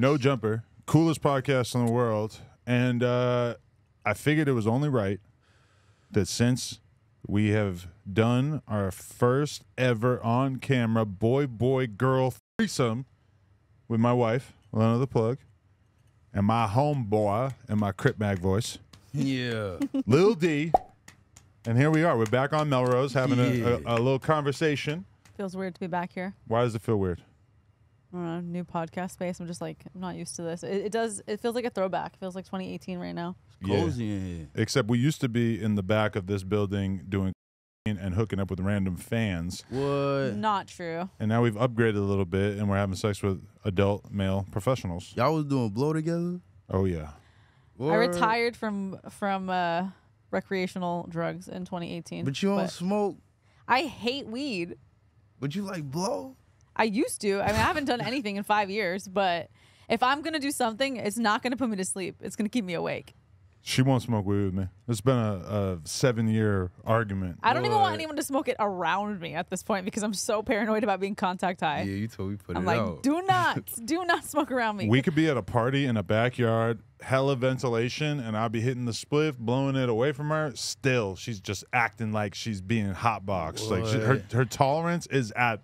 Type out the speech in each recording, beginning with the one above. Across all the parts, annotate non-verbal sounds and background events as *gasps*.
No Jumper, coolest podcast in the world. And uh, I figured it was only right that since we have done our first ever on camera boy, boy, girl threesome with my wife, Lena the Plug, and my homeboy and my Crip Mac voice, Yeah. *laughs* Lil D. And here we are. We're back on Melrose having a, a, a little conversation. Feels weird to be back here. Why does it feel weird? I don't know, new podcast space. I'm just like, I'm not used to this. It, it does. It feels like a throwback. It feels like 2018 right now. Yeah. Cozy in here. Except we used to be in the back of this building doing and hooking up with random fans. What? Not true. And now we've upgraded a little bit and we're having sex with adult male professionals. Y'all was doing blow together? Oh, yeah. I Word? retired from from uh, recreational drugs in 2018. But you don't smoke. I hate weed. But you like blow? I used to. I mean, I haven't done anything in five years, but if I'm gonna do something, it's not gonna put me to sleep. It's gonna keep me awake. She won't smoke weed with me. It's been a, a seven year argument. I don't even want anyone to smoke it around me at this point because I'm so paranoid about being contact high. Yeah, you told me put I'm it like, out. do not, *laughs* do not smoke around me. We could be at a party in a backyard, hella ventilation, and I'll be hitting the spliff, blowing it away from her. Still, she's just acting like she's being hotboxed. Like she, her, her tolerance is at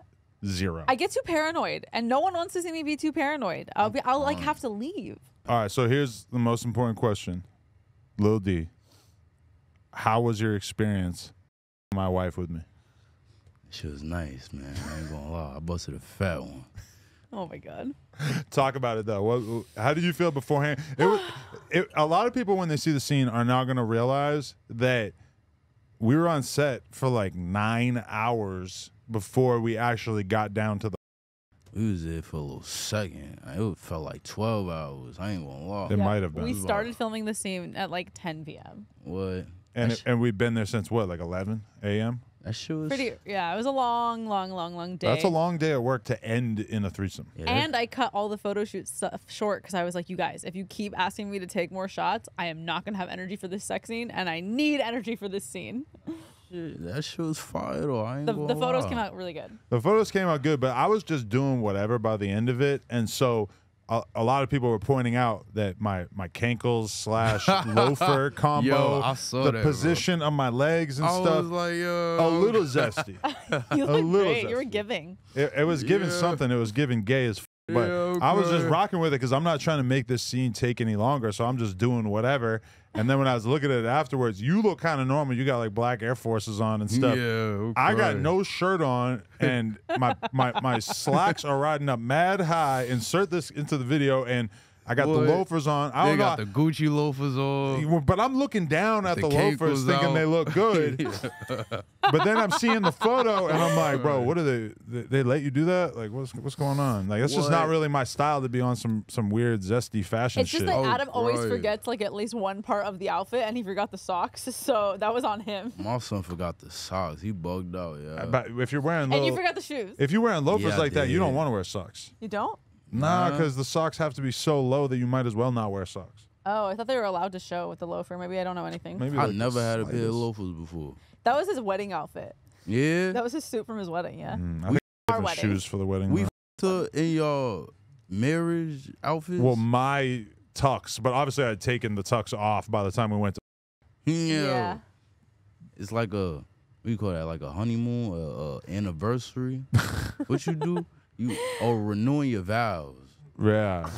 zero. I get too paranoid, and no one wants to see me be too paranoid. I'll be, I'll like uh, have to leave. All right, so here's the most important question. Lil D, how was your experience with my wife with me? She was nice, man. I ain't gonna lie. I busted a fat one. Oh my god. Talk about it though. What, how did you feel beforehand? It was *gasps* it, a lot of people when they see the scene are now going to realize that we were on set for like 9 hours before we actually got down to the We was there for a little second. It felt like 12 hours. I ain't gonna lie. It might have been. We Wow. started filming the scene at like 10 p.m. What? and That sh- and we've been there since what like 11 a.m. That shit was. Pretty, yeah. It was a long, long, long, long day. That's a long day at work to end in a threesome. Yeah, And I cut all the photo shoot stuff short because I was like, you guys, if you keep asking me to take more shots, I am not gonna have energy for this sex scene, and I need energy for this scene. *laughs* shit, that shit was fire though. I ain't The, gonna the photos lie. came out really good. The photos came out good, but I was just doing whatever by the end of it, and so a, a lot of people were pointing out that my my cankles slash *laughs* loafer combo, Yo, I saw the that, bro. position of my legs and I stuff, was like, yo. a little zesty. *laughs* You look little great. You were zesty. giving. It, it was giving Yeah. something. It was giving gay as. F- but Yeah, I was just okay. rocking with it because I'm not trying to make this scene take any longer. So I'm just doing whatever. And then when I was looking at it afterwards, you look kind of normal. You got like black Air Forces on and stuff. Yeah, I got no shirt on and my, my, my *laughs* slacks are riding up mad high. Insert this into the video and I got What? the loafers on. I They don't got know. the Gucci loafers on. but I'm looking down at the, The loafers cankles thinking out. they look *laughs* good. but then I'm seeing the photo and I'm like, bro, what are they, they? They let you do that? Like, what's what's going on? Like, that's just not really my style to be on some some weird zesty fashion It's just shit. that Oh, Adam always right. forgets like at least one part of the outfit, and he forgot the socks, *laughs* so that was on him. My son forgot the socks. He bugged out, yeah. but if you're wearing And you forgot the shoes. if you're wearing loafers Yeah, like that, you don't want to wear socks. You don't? Nah, Nah. because the socks have to be so low that you might as well not wear socks. Oh, I thought they were allowed to show with the loafer. Maybe I don't know anything. Maybe I like the never had a pair of slightest. loafers before. That was his wedding outfit. Yeah. That was his suit from his wedding. Yeah. Mm, I We- think Our different wedding. shoes for the wedding. We though. to in your marriage outfits. well, my tux, but obviously I had taken the tux off by the time we went to. yeah. Yeah. It's like a what you call that? Like a honeymoon, a, a anniversary. *laughs* what you do? You or renewing your vows. Yeah.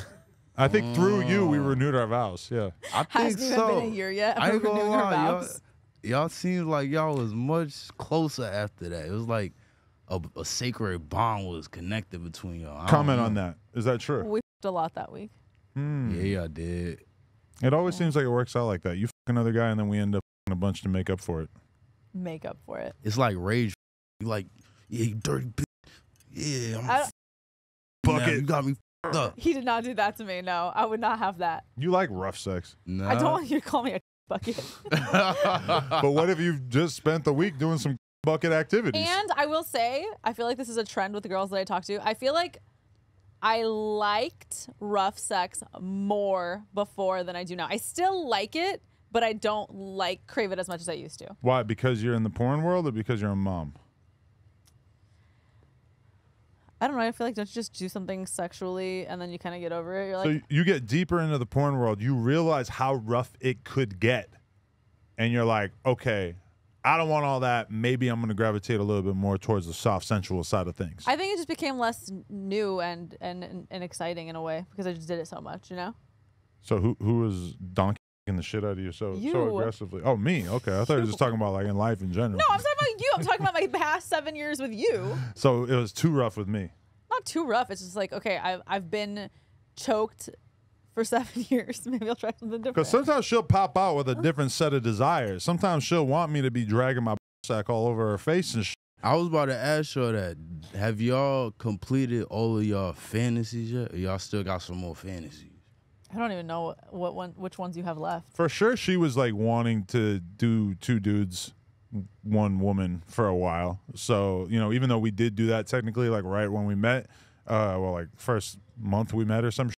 I think through you we Oh. renewed our vows. Yeah. I think Hasn't even so. been a year yet. I We're ain't gonna our lie, y'all, y'all seemed like y'all was much closer after that. It was like a, a sacred bond was connected between y'all. I Comment on that. Is that true? We f***ed a lot that week. Hmm. Yeah, y'all did. It always seems like it works out like that. You fuck another guy and then we end up f***ing a bunch to make up for it. Make up for it. It's like rage. You like, yeah, you dirty bitch. Yeah, I'm I- a Bucket. You got me f***ed up. He did not do that to me. No, I would not have that. You like rough sex. No. I don't want you to call me a *laughs* bucket. *laughs* *laughs* But what if you've just spent the week doing some bucket activities? And I will say, I feel like this is a trend with the girls that I talk to. I feel like I liked rough sex more before than I do now. I still like it, but I don't like crave it as much as I used to. Why? Because you're in the porn world or because you're a mom? I don't know. I feel like don't you just do something sexually and then you kind of get over it. You're like, so you get deeper into the porn world, you realize how rough it could get, and you're like, okay, I don't want all that. Maybe I'm going to gravitate a little bit more towards the soft, sensual side of things. I think it just became less new and, and and and exciting in a way because I just did it so much, you know. so who who was donkeying the shit out of you so so aggressively? Oh, me. Okay, I thought you were just *laughs* talking about like in life in general. No, I'm talking about you. I'm talking about my past seven years with you. So it was too rough with me. Not too rough. It's just like okay, I've I've been choked for *laughs* seven years. Maybe I'll try something different. Because sometimes she'll pop out with a different set of desires. Sometimes she'll want me to be dragging my *laughs* sack all over her face and shit. I was about to ask y'all that. Have y'all completed all of y'all fantasies yet? Or y'all still got some more fantasies? I don't even know what one which ones you have left. For sure, she was like wanting to do two dudes, one woman for a while. So, you know, even though we did do that technically, like right when we met, uh, well, like first month we met or some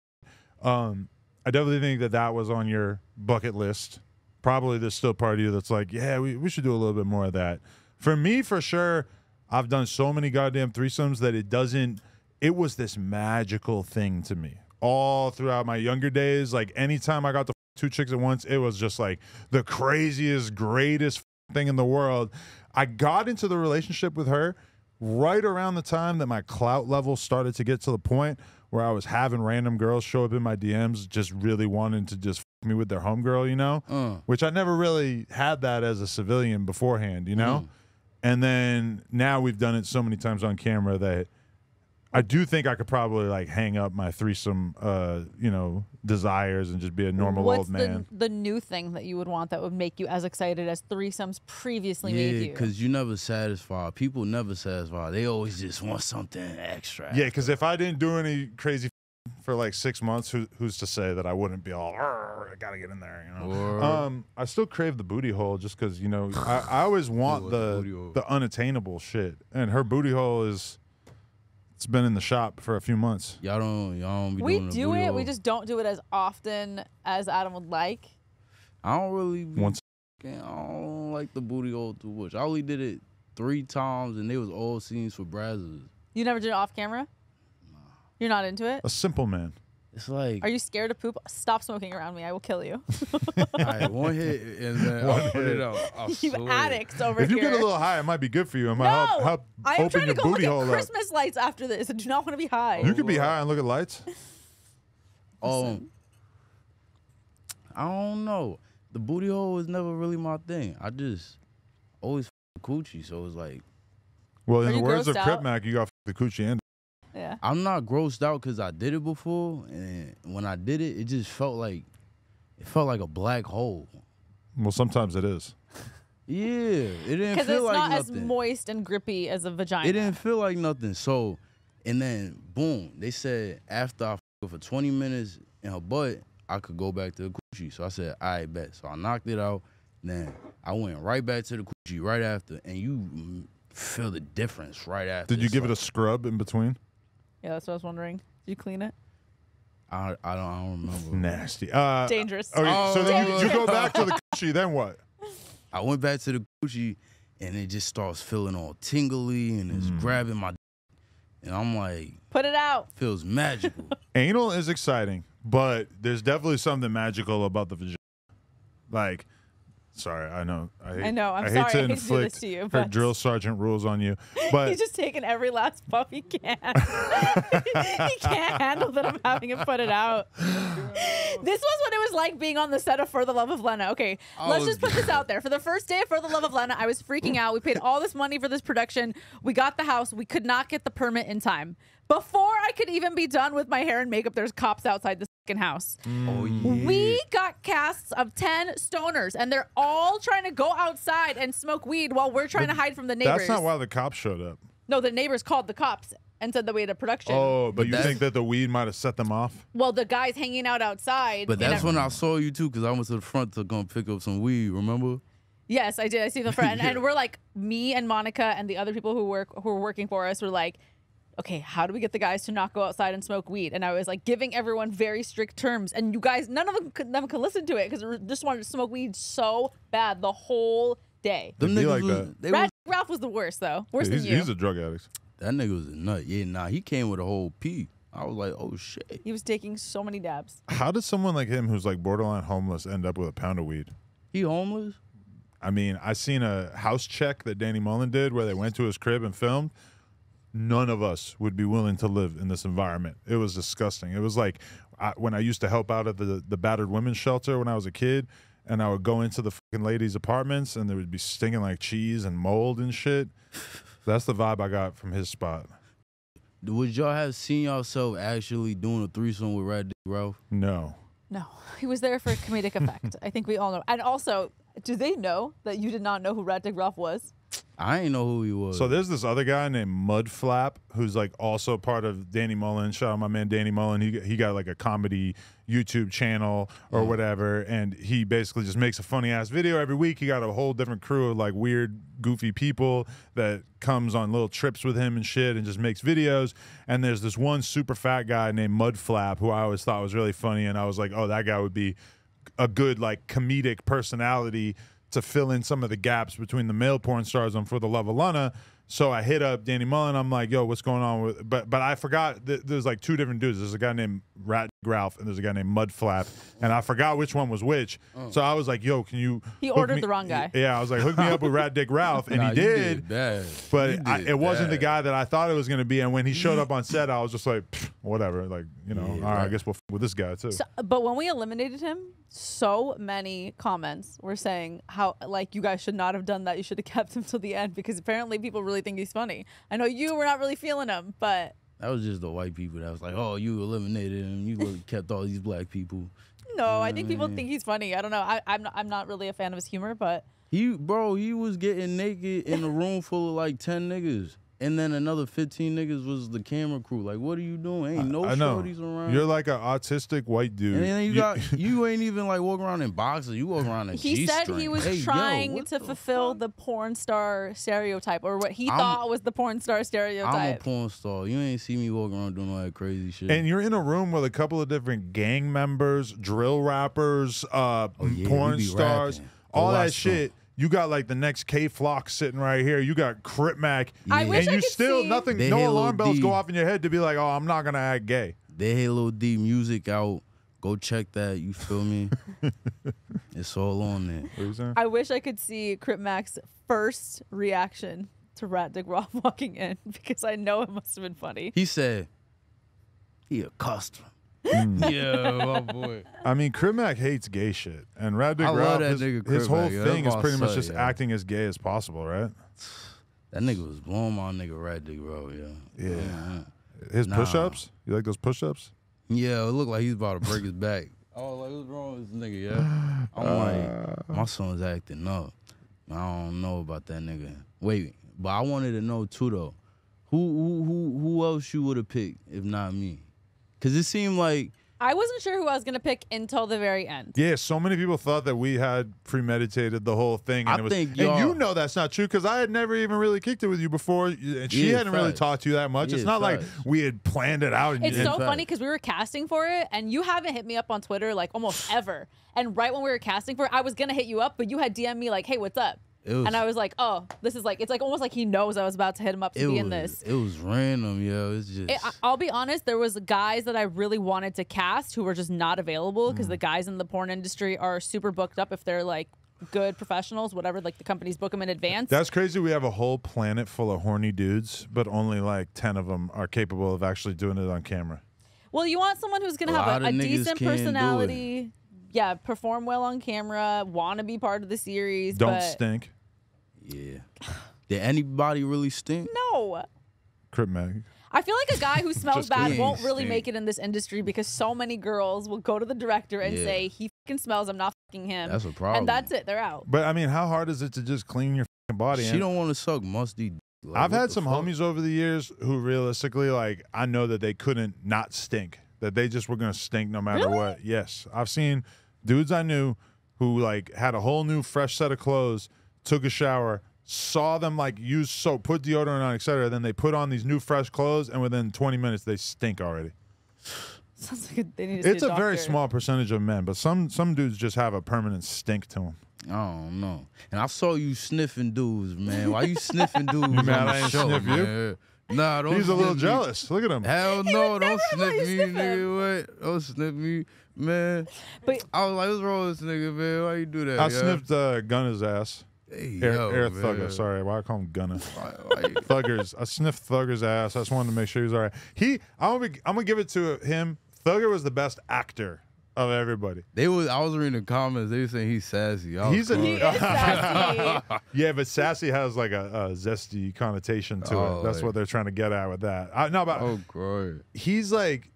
um, I definitely think that that was on your bucket list. Probably there's still part of you that's like, yeah, we, we should do a little bit more of that. For me, for sure, I've done so many goddamn threesomes that it doesn't, it was this magical thing to me all throughout my younger days. Like anytime I got the two chicks at once, it was just like the craziest, greatest thing in the world. I got into the relationship with her right around the time that my clout level started to get to the point where I was having random girls show up in my DMs just really wanting to just me with their homegirl, you know? Uh, Which I never really had that as a civilian beforehand, you know? And then now we've done it so many times on camera that I do think I could probably like hang up my threesome, uh, you know, desires and just be a normal What's old man. the the new thing that you would want that would make you as excited as threesomes previously made yeah, you? because you never satisfy. People never satisfy. They always just want something extra. Yeah, because if I didn't do any crazy f- for like six months, who, who's to say that I wouldn't be all, I gotta get in there, you know? Word. Um, I still crave the booty hole just because you know I, I always want the the the unattainable shit, and her booty hole is it's been in the shop for a few months. Y'all don't. Y'all don't be we doing the do it. hole. We just don't do it as often as Adam would like. I don't really. Be, Once I don't like the booty hole too much. I only did it three times, and they was all scenes for Brazzers. You never did it off camera. You're not into it. a simple man. It's like Are you scared to poop? Stop smoking around me. I will kill you. *laughs* all right, one hit and then *laughs* I'll put it out. I *laughs* you swear. addicts over here. If you get a little high, it might be good for you. It might no, help, help I am open trying to go look at hole up. Christmas lights after this. I do not want to be high. You could be high and look at lights. Um, I don't know. The booty hole was never really my thing. I just always f- coochie, so it's like Well, Are in the words of grossed Crip? Mac, you got f- the coochie and Yeah. I'm not grossed out because I did it before, and when I did it, it just felt like it felt like a black hole. well, sometimes it is. *laughs* Yeah, it didn't feel like nothing. Because it's like not as moist and grippy as a vagina. It didn't feel like nothing. So, and then boom, they said after I f- her for 20 minutes in her butt, I could go back to the coochie. So I said, I right, bet. So I knocked it out. Then I went right back to the coochie right after, and you feel the difference right after. Did you It's give it a scrub in between? Yeah, that's what I was wondering. Did you clean it? I, I don't. I don't remember. *laughs* Nasty. Uh, Dangerous. Okay, so then you, you go back to the *laughs* coochie. Then what? I went back to the Gucci and it just starts feeling all tingly, and it's Mm. grabbing my, and I'm like, Put it out. feels magical. *laughs* Anal is exciting, but there's definitely something magical about the vagina. Like, sorry, I know. I, hate, I know, I'm I hate sorry, to I hate to do this inflict to you, her but- drill sergeant rules on you, but He's just taking every last puff he can. *laughs* he can't handle that I'm having him put it out. *laughs* This was what it was like being on the set of For the Love of Lena. Okay, let's just put this out there. For the first day of For the Love of Lena, I was freaking out. We paid all this money for this production. We got the house. We could not get the permit in time. Before I could even be done with my hair and makeup, there's cops outside the fucking house. oh mm. yeah. We got casts of 10 stoners, and they're all trying to go outside and smoke weed while we're trying to hide from the neighbors. that's not why the cops showed up. No, the neighbors called the cops and said that we had a production. Oh, but, But you think that the weed might have set them off? Well, the guys hanging out outside. But that's when I saw you too, because I went to the front to go pick up some weed. Remember? Yes, I did. I see the *laughs* front. Yeah. and we're like me and Monica and the other people who work who were working for us were like, okay, how do we get the guys to not go outside and smoke weed? And I was like giving everyone very strict terms, and you guys, none of them could, them could listen to it because they just wanted to smoke weed so bad the whole day. Them It'd niggas like was, that. they Brad was Ralph was the worst though, worse he's, than you. he's a drug addict. That nigga was a nut. Yeah, nah, he came with a whole P. I was like, oh shit. He was taking so many dabs. How does someone like him, who's like borderline homeless, end up with a pound of weed? He homeless? I mean, I seen a house check that Danny Mullen did where they went to his crib and filmed. None of us would be willing to live in this environment. It was disgusting. It was like I, when I used to help out at the the battered women's shelter when I was a kid, and I would go into the fucking ladies' apartments and there would be stinking like cheese and mold and shit. That's the vibe I got from his spot. Would y'all have seen yourself actually doing a threesome with Rat Dick Ralph? No. No, *laughs* he was there for comedic effect. *laughs* I think we all know. And also, do they know that you did not know who Rat Dick Ralph was? I ain't know who he was. So there's this other guy named Mudflap who's like also part of Danny Mullen. Shout out my man Danny Mullen. He he got like a comedy YouTube channel or whatever, and he basically just makes a funny ass video every week. He got a whole different crew of like weird, goofy people that comes on little trips with him and shit, and just makes videos. And there's this one super fat guy named Mudflap who I always thought was really funny, and I was like, oh, that guy would be a good like comedic personality to fill in some of the gaps between the male porn stars on For the Love of Lena. So I hit up Danny Mullen. I'm like, yo, what's going on with but but I forgot there's like two different dudes. There's a guy named Rat Ralph and there's a guy named Mudflap. And I forgot which one was which. Oh. So I was like, yo, can you He hook ordered me- the wrong guy. Yeah, I was like, hook me up with Rat Dick Ralph. And *laughs* Nah, he you did. bad. But You I, did it wasn't the bad. guy that I thought it was going to be. And when he showed *laughs* up on set, I was just like, "Pfft, whatever. Like, you know, Yeah, all right, I guess we'll f- with this guy too. So, but when we eliminated him, so many comments were saying how like you guys should not have done that. You should have kept him till the end because apparently people really think he's funny. I know you were not really feeling him, but That was just the white people that was like, oh, you eliminated him. You kept all these black people. *laughs* no, I think people think he's funny. I don't know. I, I'm not, I'm not really a fan of his humor, but He, bro, he was getting naked in a room full of like 10 niggas. And then another 15 niggas was the camera crew. Like, what are you doing? Ain't no I know. shorties around. You're like an autistic white dude. and then you, You- got *laughs* you ain't even like walking around in boxers. You walk around in he said he was Hey, trying what to the fulfill fuck? the porn star stereotype or what he I'm- thought was the porn star stereotype. I'm a stereotype. porn star. You ain't see me walking around doing all that crazy shit. and you're in a room with a couple of different gang members, drill rappers, uh, Oh, yeah, porn stars, rapping. Go all that watch them. shit. You got like the next Kay Flock sitting right here. You got Crip Mac, I wish and I you could still see- nothing. They no Halo alarm bells D. go off in your head to be like, oh, I'm not gonna act gay. they Halo D music out. Go check that. You feel me? *laughs* it's all on there. What are you saying? I wish I could see Crip Mac's first reaction to Rat Dick Ralph *laughs* walking in because I know it must have been funny. He said, he a customer. Mm. yeah, my boy. I mean, Crip Mac hates gay shit, and Rat Dick I love Ralph, that his, nigga his Crip whole Mac, yo. That's thing is my pretty much son, just yo. acting as gay as possible, right? That nigga was blowing my nigga Rat Dick Ralph, yeah. Yeah. His Nah. push-ups. You like those push-ups? Yeah, it looked like he was about to break his back. *laughs* Oh, like what's wrong with this nigga, yeah? I'm like, my son's acting up. I don't know about that nigga. Wait, but I wanted to know too though. Who who who who else you would have picked if not me? Cause it seemed like I wasn't sure who I was gonna pick until the very end. Yeah, so many people thought that we had premeditated the whole thing, and I it was, think and you know that's not true because I had never even really kicked it with you before, and she Yeah, hadn't really talked to you that much. it's Yeah, not like we had planned it out. And, It's so fact. funny because we were casting for it, and you haven't hit me up on Twitter like almost ever. And right when we were casting for it, I was gonna hit you up, but you had DM me like, "Hey, what's up?" It was And I was like, "Oh, this is like it's like almost like he knows I was about to hit him up to be was in this." it was random, yo. It's just It, I- I'll be honest, there was guys that I really wanted to cast who were just not available because the mm. guys in the porn industry are super booked up if they're like good professionals, whatever. Like the companies book them in advance. That's crazy. We have a whole planet full of horny dudes, but only like ten of them are capable of actually doing it on camera. Well, you want someone who's gonna A have a, a decent can't do it. personality. Yeah, perform well on camera, want to be part of the series. Don't but stink. yeah. *sighs* Did anybody really stink? No. Crip Mac. I feel like a guy who *laughs* smells bad won't really Stink. make it in this industry because so many girls will go to the director and Yeah. say he fucking smells. I'm not fucking him. That's a problem. And that's it. They're out. But I mean, how hard is it to just clean your fucking body? She And don't want to suck musty. like, I've had some fuck? homies over the years who realistically, like, I know that they couldn't not stink. That they just were gonna stink no matter Really? what. Yes, I've seen dudes I knew who like had a whole new fresh set of clothes, took a shower, saw them like use soap, put deodorant on, etc. Then they put on these new fresh clothes, and within 20 minutes they stink already. *laughs* Sounds like they need to see It's a very small percentage of men, but some some dudes just have a permanent stink to them. I oh, don't know. And I saw you sniffing dudes, man. Why you sniffing *laughs* dudes mad on I the ain't show, sniff you? Nah, don't. He's a little me. jealous. Look at him. Hell no, would don't sniff me, sniff nigga. What? Don't sniff me, man. But I was like, what's wrong with this nigga, man? Why you do that? I yeah? sniffed uh, Gunner's ass. Hey, Air, yo, Air man. Thugger. Sorry, why I call him Gunner? *laughs* Why, why Thuggers. I sniffed Thugger's ass. I just wanted to make sure he was all right. He, I'm gonna, be, I'm gonna give it to him. Thugger was the best actor of everybody. They was. I was reading the comments. They were saying he's sassy. He's a- he sassy. *laughs* Yeah, but sassy has like a, a zesty connotation to Oh, it. That's like- what they're trying to get at with that. I, no, but Oh, God. he's like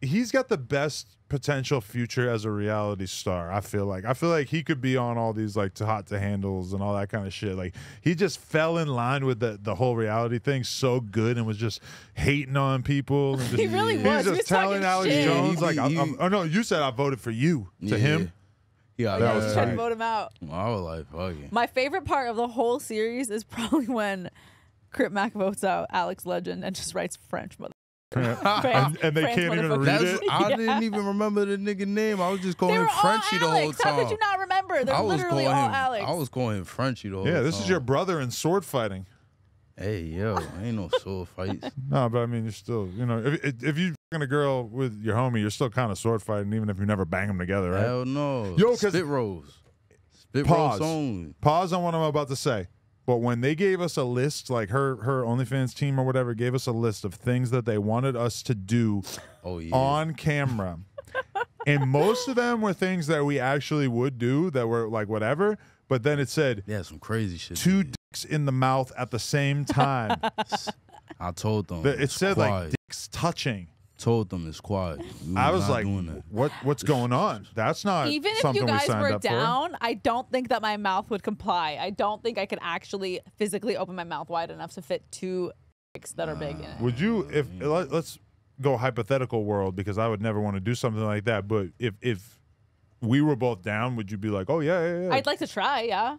he's got the best potential future as a reality star. I feel like I feel like he could be on all these like too hot to handles and all that kind of shit. Like he just fell in line with the the whole reality thing so good and was just hating on people. And *laughs* just, He really He's was. He just was telling talking Alex shit. Jones Yeah, like, he- I'm, he- I'm- oh no, you said I voted for you to Yeah. him. Yeah, That I was was trying to vote him out. I was like, fuck it. My favorite part of the whole series is *laughs* probably when Crip Mac votes out Alex Legend and just writes French mother. *laughs* And, and they France can't even read That's, it. I Yeah. didn't even remember the nigga name. I was just calling They him were all Frenchie the whole Alex. How could you not remember? They're I was literally calling all him. Alex. I was calling him Frenchie the whole Yeah, time. this is your brother in sword fighting. Hey, yo, ain't no sword fights. *laughs* No, but I mean, you're still, you know, if if- if you fucking a girl with your homie, you're still kind of sword fighting, even if you never bang them together, right? Hell no. Yo, 'cause- spit rolls. Spit Pause. rolls only. Pause on what I'm about to say. But when they gave us a list, like her her OnlyFans team or whatever, gave us a list of things that they wanted us to do Oh yeah. on camera, *laughs* and most of them were things that we actually would do that were like whatever. But then it said Yeah, some crazy shit. two did. dicks in the mouth at the same time. *laughs* I told them. It said quiet. like dicks touching. Told them it's quiet. We I was was like, doing that. what what's going on? That's not Even if you guys signed were up for. down, I don't think that my mouth would comply. I don't think I could actually physically open my mouth wide enough to fit two dicks that are big in it. Would you if let, us go hypothetical world because I would never want to do something like that. But if if we were both down, would you be like, oh yeah, yeah, yeah? I'd like to try, yeah.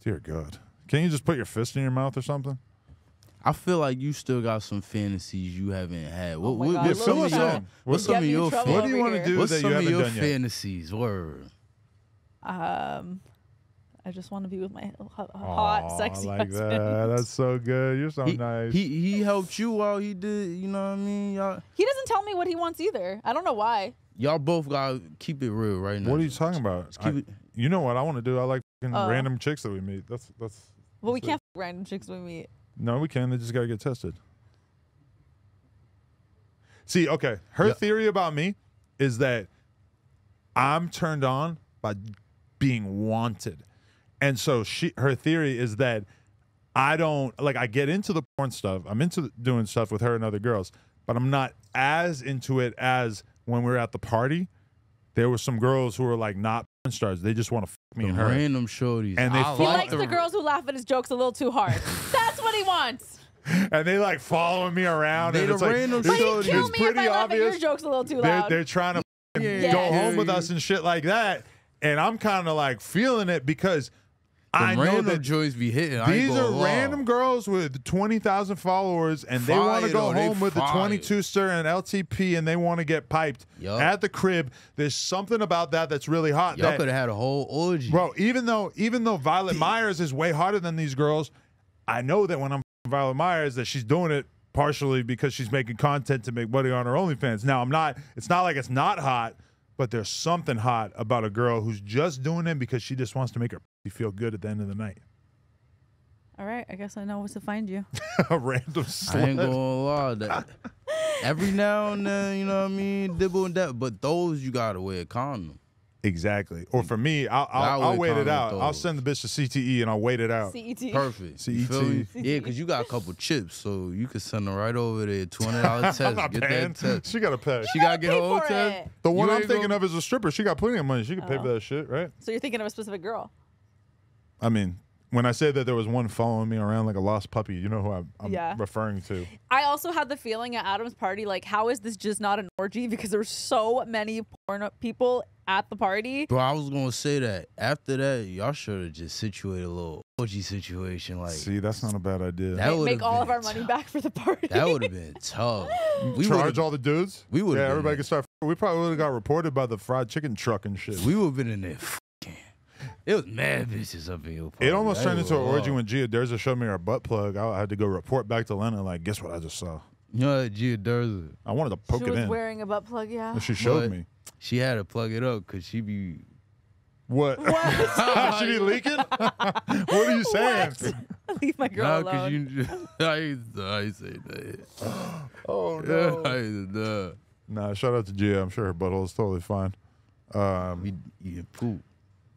Dear God, can you just put your fist in your mouth or something? I feel like you still got some fantasies you haven't had. What, Oh my what, God, what's some of your, in. what's some of your trouble What do you want to do what's that some you of haven't your done yet? fantasies? Word. Um, I just want to be with my hot, hot Aw, sexy I like husband. that. That's so good. You're so he, nice. he he helped you while he did. You know what I mean? Y'all He doesn't tell me what he wants either. I don't know why. y'all both gotta keep it real right now. what are you talking about? Just keep I- it- you know what I want to do? I like fucking Oh. random chicks that we meet. That's that's. Well, we it. can't f- random chicks we meet. No, we can. They just gotta get tested. See, okay. Her Yeah. theory about me is that I'm turned on by being wanted. And so she her theory is that I don't like I get into the porn stuff. I'm into doing stuff with her and other girls, but I'm not as into it as when we were at the party. There were some girls who were like not porn stars. They just want to fuck me The and her. random shorties. And they I He Well, likes the girls who laugh at his jokes a little too hard. *laughs* That's what he wants. and they like following me around. They and it's like, random it's, But he'd kill it's me if pretty I laugh at your jokes a little too They're, loud. they're trying to Yeah. go Yeah. home with us and shit like that. And I'm kind of like feeling it because I know that joints be hitting. These are gonna random girls with 20,000 followers and they want to go though. Home with the 22 stir and LTP and they want to get piped Yup. at the crib. There's something about that that's really hot. Y'all could have had a whole orgy. Bro, even though even though Violet Myers is way harder than these girls, I know that when I'm f***ing Violet Myers that she's doing it partially because she's making content to make money on her OnlyFans. Now I'm not it's not like it's not hot, but there's something hot about a girl who's just doing it because she just wants to make her feel good at the end of the night. All right, I guess I know where to find you. *laughs* a random I ain't slut. gonna lie. That, every now and then, you know what I mean, dibble and that. But those you gotta wear a condom. Exactly. Or for me, I'll I I'll, I'll wait it comment out. I'll send the bitch to CTE and I'll wait it out. CET. Perfect. You feel me? Yeah, because you got a couple chips, so you can send them right over there. *laughs* Two hundred dollar test. I'm not Get paying. that test. She got to pay. She gotta get her own test. The one You I'm ain't thinking gonna- of is a stripper. She got plenty of money. She could pay Oh. for that shit, right? So you're thinking of a specific girl. I mean, when I said that there was one following me around like a lost puppy, you know who I'm, I'm Yeah. referring to. I also had the feeling at Adam's party, like, how is this just not an orgy? Because there were so many porn people at the party. Bro, I was gonna say that. After that, y'all should have just situated a little orgy situation. Like See, that's not a bad idea. That would've Make all of been our money tough. back for the party. that would have been *laughs* tough. We Charge would've- all the dudes. we would've Yeah, everybody there. could start. We probably would have got reported by the fried chicken truck and shit. We would have been in there. It was mad bitches up in your party. It almost I turned into an orgy when Gia Derza showed me her butt plug. I had to go report back to Lena, like, guess what I just saw? You know Gia Derza, I wanted to poke she it was in. wearing a butt plug, yeah. And she showed But- me. she had to plug it up because she be. What? What? *laughs* she be leaking? *laughs* what are you saying? *laughs* Leave my girl Nah, alone. cause you. I ain't, I ain't say that. *gasps* Oh, Yeah, I ain't, nah. Nah, shout out to Gia. I'm sure her butthole is totally fine. Um, We eating poop.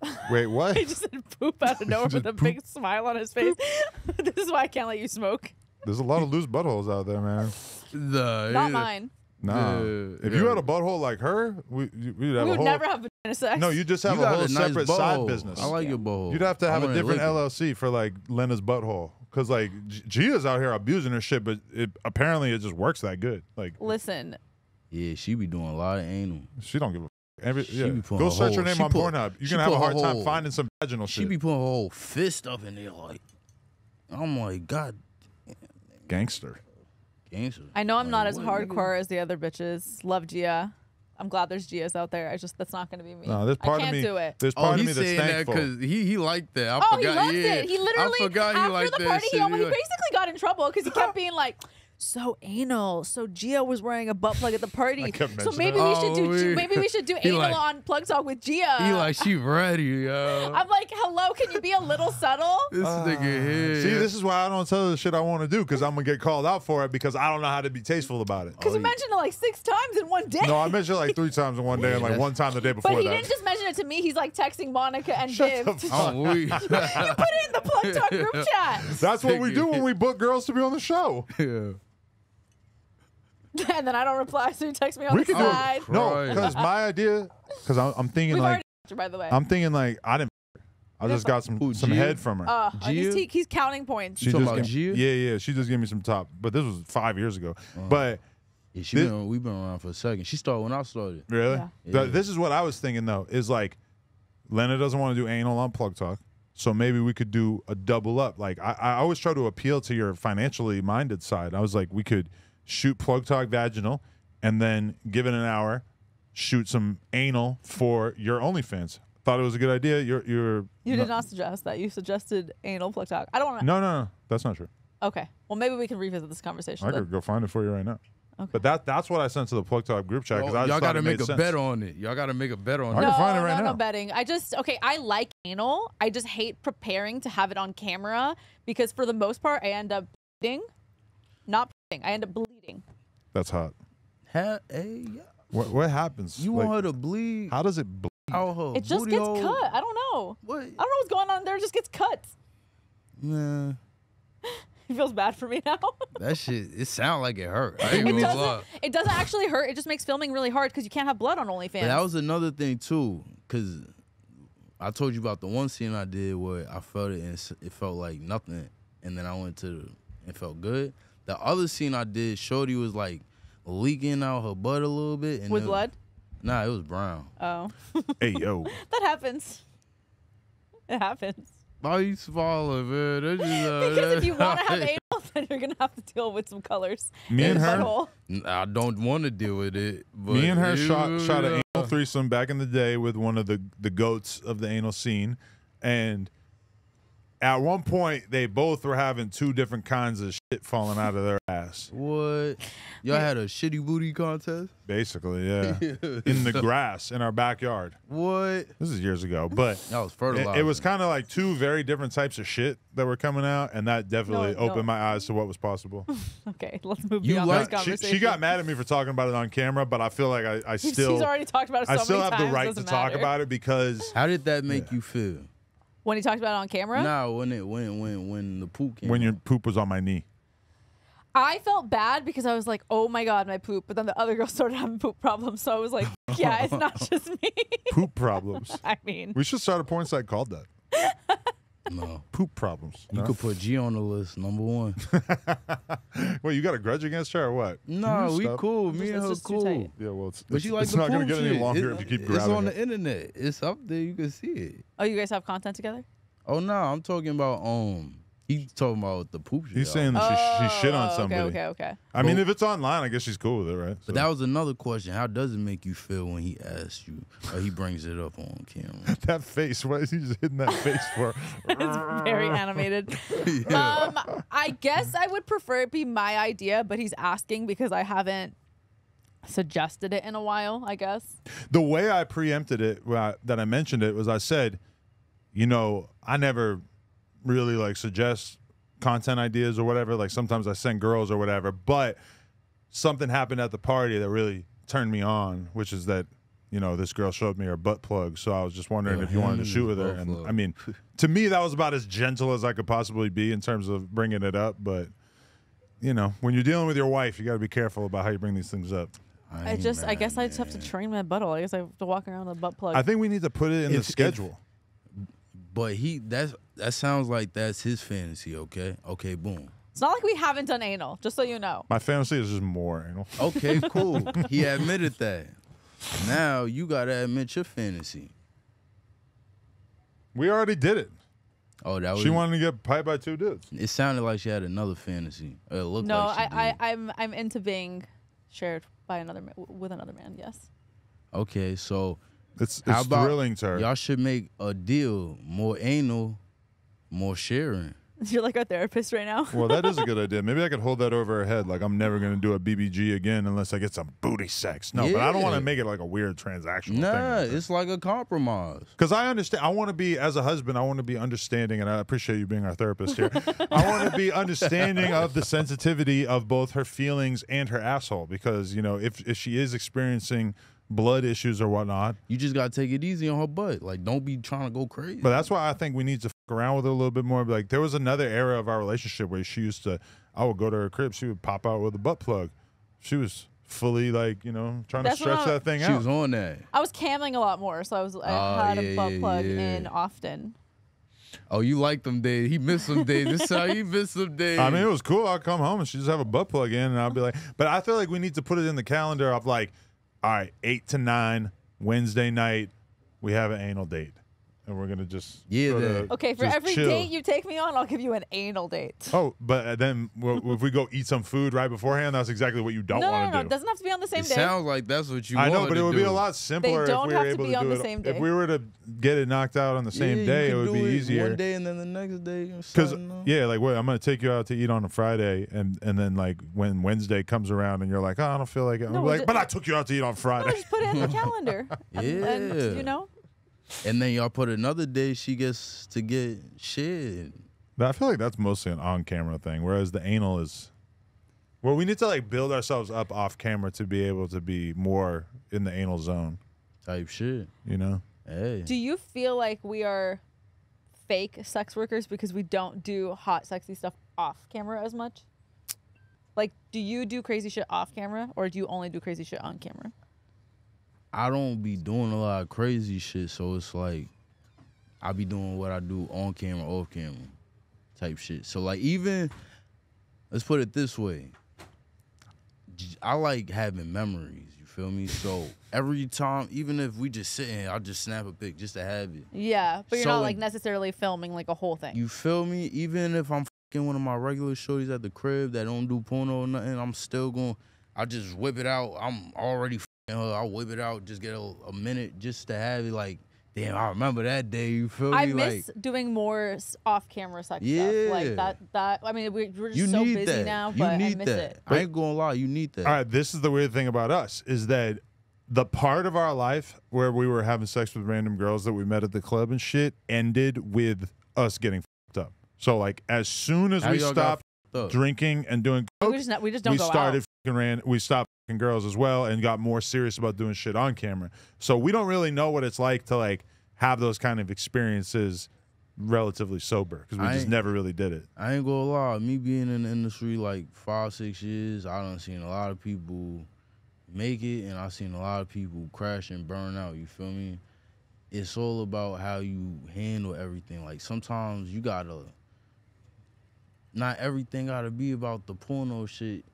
*laughs* wait, what? He just said poop out of *laughs* nowhere with a big smile on his face. *laughs* this is why I can't let you smoke. There's a lot of loose buttholes out there, man. The, Not yeah. mine. Nah. Yeah, if you had a butthole like her, we, we'd have We a would whole. never have vagina sex. no, you just You have a whole a nice separate side business. I like your butthole. You'd have to have a different. LLC for like Lena's butthole. Cause like G- Gia's out here abusing her shit, but it apparently it just works that good. Like Listen, Yeah, she be doing a lot of anal. she don't give a. F- Every, She yeah. be putting Go her search her name she on put- Pornhub. You're gonna have a put her hard time finding some vaginal shit. She shit. be putting her whole fist up in there like. I'm like, God, Gangster. gangster. I know I'm Like, not as hardcore as the other bitches. Love Gia. I'm glad there's Gias out there. I just that's not gonna be me. No, there's part I can't of me. do it. There's Oh, part of me he's that's thankful. because he he liked that. I Oh, forgot. he loved yeah. it. He literally I forgot he after liked the that party, shit. he, almost, he like- basically got in trouble because he kept *laughs* being like, "So anal." So Gia was wearing a butt plug at the *laughs* party. I kept so maybe that. we should Oh, do we- maybe we should do *laughs* he anal like- on Plug Talk with Gia. he like she *laughs* ready, yo. I'm like, hello, can you be a little subtle? this nigga here. Ah. See, this is why I don't tell the shit I want to do because I'm gonna get called out for it because I don't know how to be tasteful about it. Because Oh, you yeah. mentioned it like six times in one day. No, I mentioned it like three times in one day and like one time the day before. but he that. didn't just mention it to me. He's like texting Monica and Shut Viv. the to- fuck I'm weak. Put it in the Plug Talk group chat. That's what we do when we book girls to be on the show. yeah. *laughs* and then I don't reply, so you text me on We the can do side. it. No, because my idea, because I'm, I'm thinking We've like already her, by the way. I'm thinking like I didn't. I just got some Who, some Gia? head from her. uh, he's, Gia? he's counting points. she just about gave, yeah, yeah. She just gave me some top, but this was five years ago. But Yeah, she This- been we've been around for a second. She started when I started. really, Yeah. Th- Yeah. this is what I was thinking though. Is like, Lena doesn't want to do anal on plug talk, so maybe we could do a double up. Like I, I always try to appeal to your financially minded side. I was like, we could shoot plug talk vaginal, and then give it an hour, shoot some anal for your OnlyFans. Thought it was a good idea. You're you're You did not suggest that. You suggested anal plug talk. I don't want to. No, no, no. That's not true. Okay. Well, maybe we can revisit this conversation. I then. could go find it for you right now. Okay. But that that's what I sent to the Plug Talk group chat because I Y'all, just y'all thought gotta make a sense. bet on it. Y'all gotta make a bet on it. I it. can find it no, right no, now. no betting. I just okay. I like anal. I just hate preparing to have it on camera because for the most part, I end up bleeding, not bleeding. I end up bleeding. That's hot. Ha- hey, yeah. What what happens? You Like, want her to bleed How does it bleed? out her It just booty gets hole? cut. I don't know. What? I don't know what's going on there. It just gets cut. Nah, *laughs* It feels bad for me now. *laughs* that shit. It sound like it hurt. I ain't it gonna doesn't. lie. It doesn't actually hurt. It just makes filming really hard because you can't have blood on OnlyFans. But that was another thing too, cause I told you about the one scene I did where I felt it and s- it felt like nothing, and then I went to it felt good. The other scene I did, Shorty was like leaking out her butt a little bit, and with it- blood. Nah, it was brown. Oh, *laughs* hey yo, *laughs* that happens. It happens. Why you swallow, man? That's just, *laughs* uh, Because if you want to have anal, then you're gonna have to deal with some colors. Me in and the her- butthole. I don't want to deal with it. But me and her it- shot shot an anal threesome back in the day with one of the the goats of the anal scene, and at one point they both were having two different kinds of shit falling out of their ass. *laughs* What? Y'all had a shitty booty contest? Basically, yeah, *laughs* in the grass in our backyard. What? This is years ago, but. *laughs* That was It, fertilizer. it was kind of like two very different types of shit that were coming out, and that definitely No, no. opened my eyes to what was possible. Okay, let's move You beyond like- this she, conversation. she got mad at me for talking about it on camera, but I feel like I, I She's- still She's already talked about it so I still many have times. the right to doesn't talk matter. about it because How did that make you feel? When he talked about it on camera, No, when it when when when the poop came. when your poop was on my knee. I felt bad because I was like, "Oh my god, my poop!" But then the other girl *laughs* started having poop problems, so I was like, "Yeah, it's not *laughs* just me." Poop problems. *laughs* I mean, We should start a porn site called that. No, Poop problems. you No? could put G on the list, number one. *laughs* Well, you got a grudge against her or what? nah, Can you we stop? cool. Me It's and her cool. Yeah, well, it's, But it's, you like it's not gonna get any longer It- if you keep It's grabbing on it. the internet. It's up there. You can see it. oh, you guys have content together? Oh no, I'm talking about um He talking about the poop shit. He's y'all. saying that she, she shit on Oh, somebody. Okay, okay, okay. I mean, Well- if it's online, I guess she's cool with it, right? But that was another question. How does it make you feel when he asks you or he brings it up on camera? *laughs* that face. What is he just hitting that face for? *laughs* it's very animated. *laughs* Um, I guess I would prefer it be my idea, but he's asking because I haven't suggested it in a while. I guess. the way I preempted it, when I- that I mentioned it, was I said, you know, I never really like suggest content ideas or whatever. Like sometimes I send girls or whatever, but something happened at the party that really turned me on, which is that you know this girl showed me her butt plug. So I was just wondering Yeah, if you wanted to shoot with her. And butt I mean, *laughs* to me that was about as gentle as I could possibly be in terms of bringing it up, but. You know, when you're dealing with your wife, you got to be careful about how you bring these things up. I ain't just, I guess I just have to train my butthole. I guess I have to walk around with a butt plug. I think we need to put it in If- the if- schedule. But he that's that sounds like that's his fantasy, okay? Okay, boom. it's not like we haven't done anal, just so you know. My fantasy is just more anal. Okay, *laughs* cool. he admitted that. Now you gotta admit your fantasy. We already did it. Oh, that was She wanted to get piped by two dudes. it sounded like she had another fantasy. It looked No, like she I, I, did. I'm, I'm into being shared by another with another man. Yes. Okay, so It's How it's about thrilling to her. y'all should make a deal. More anal, more sharing. *laughs* You're like our therapist right now. Well, that is a *laughs* good idea. Maybe I could hold that over her head. Like I'm never gonna do a BBG again unless I get some booty sex. No, but I don't want to make it like a weird transactional Nah, thing. it's like a compromise. Because I understand. I want to be as a husband. I want to be understanding, and I appreciate you being our therapist here. *laughs* I want to be understanding of the sensitivity of both her feelings and her asshole. Because you know, if if she is experiencing blood issues or whatnot, You just gotta take it easy on her butt. Like, don't be trying to go crazy. But that's why I think we need to fuck around with her a little bit more. Like there was another era of our relationship where she used to, I would go to her crib, she would pop out with a butt plug. She was fully like, you know, trying That's to stretch that thing she out. She was on that. I was camming a lot more, so I was I Ah, had a butt yeah, plug yeah. in often. Oh, you like them days? He missed some days. This is how he missed some days. I mean, it was cool. I'd come home and she'd just have a butt plug in, and I'd be like, but I feel like we need to put it in the calendar of like, all right, eight to nine Wednesday night, we have an anal date, and we're gonna just Yeah, sorta Okay, for just every chill. date you take me on, I'll give you an anal date. Oh, but uh, then w- *laughs* if we go eat some food right beforehand, that's exactly what you don't no, no, want no, to no. do. It doesn't have to be on the same it day. sounds like that's what you. I know, wanted but it to would be a lot simpler don't if we have were to able be to on do the it. same If day. we were to get it knocked out on the same Yeah, you day, it could would do be easier. One day and then the next day. or Because yeah, like wait, I'm gonna take you out to eat on a Friday, and and then like when Wednesday comes around, and you're like, oh, I don't feel like it. I'm No, like, ju- but I took you out to eat on No, Friday. just put it in the calendar. *laughs* And, and, Yeah. you know, And then y'all put another day. She gets to get shit. But I feel like that's mostly an on-camera thing, whereas the anal is. Well, we need to like build ourselves up off camera to be able to be more in the anal zone. Type shit. You know. Hey. do you feel like we are fake sex workers because we don't do hot, sexy stuff off camera as much? Like, do you do crazy shit off camera, or do you only do crazy shit on camera? I don't be doing a lot of crazy shit, so it's like I be doing what I do on camera, off camera, type shit. So like even let's put it this way, I like having memories. You feel me? So every time, even if we just sitting, I'll just snap a pic just to have it. Yeah, but you're So not like necessarily filming like a whole thing. You feel me? Even if I'm fucking one of my regular shorties at the crib that don't do porno or nothing, I'm still going. I just whip it out. I'm already fucking her. I whip it out. Just get a, a minute just to have it. Like, damn, I remember that day. You feel I me? I miss like, doing more off-camera sex stuff. Yeah. Like that. That I mean, we're, we're just you so need busy that. now, you but need I miss that. it. I ain't gonna lie. You need that. All right, this is the weird thing about us is that the part of our life where we were having sex with random girls that we met at the club and shit ended with us getting fucked up. So like as soon as How we y'all stopped drinking and doing coke, We just not, we just don't we go started out. fucking ran we stopped fucking girls as well and got more serious about doing shit on camera. So we don't really know what it's like to like have those kind of experiences relatively sober because we I just never really did it. I ain't gonna lie. Me being in the industry like five, six years, I done seen a lot of people make it, and I seen a lot of people crash and burn out. You feel me? It's all about how you handle everything. Like sometimes you gotta. Not everything gotta be about the porno shit.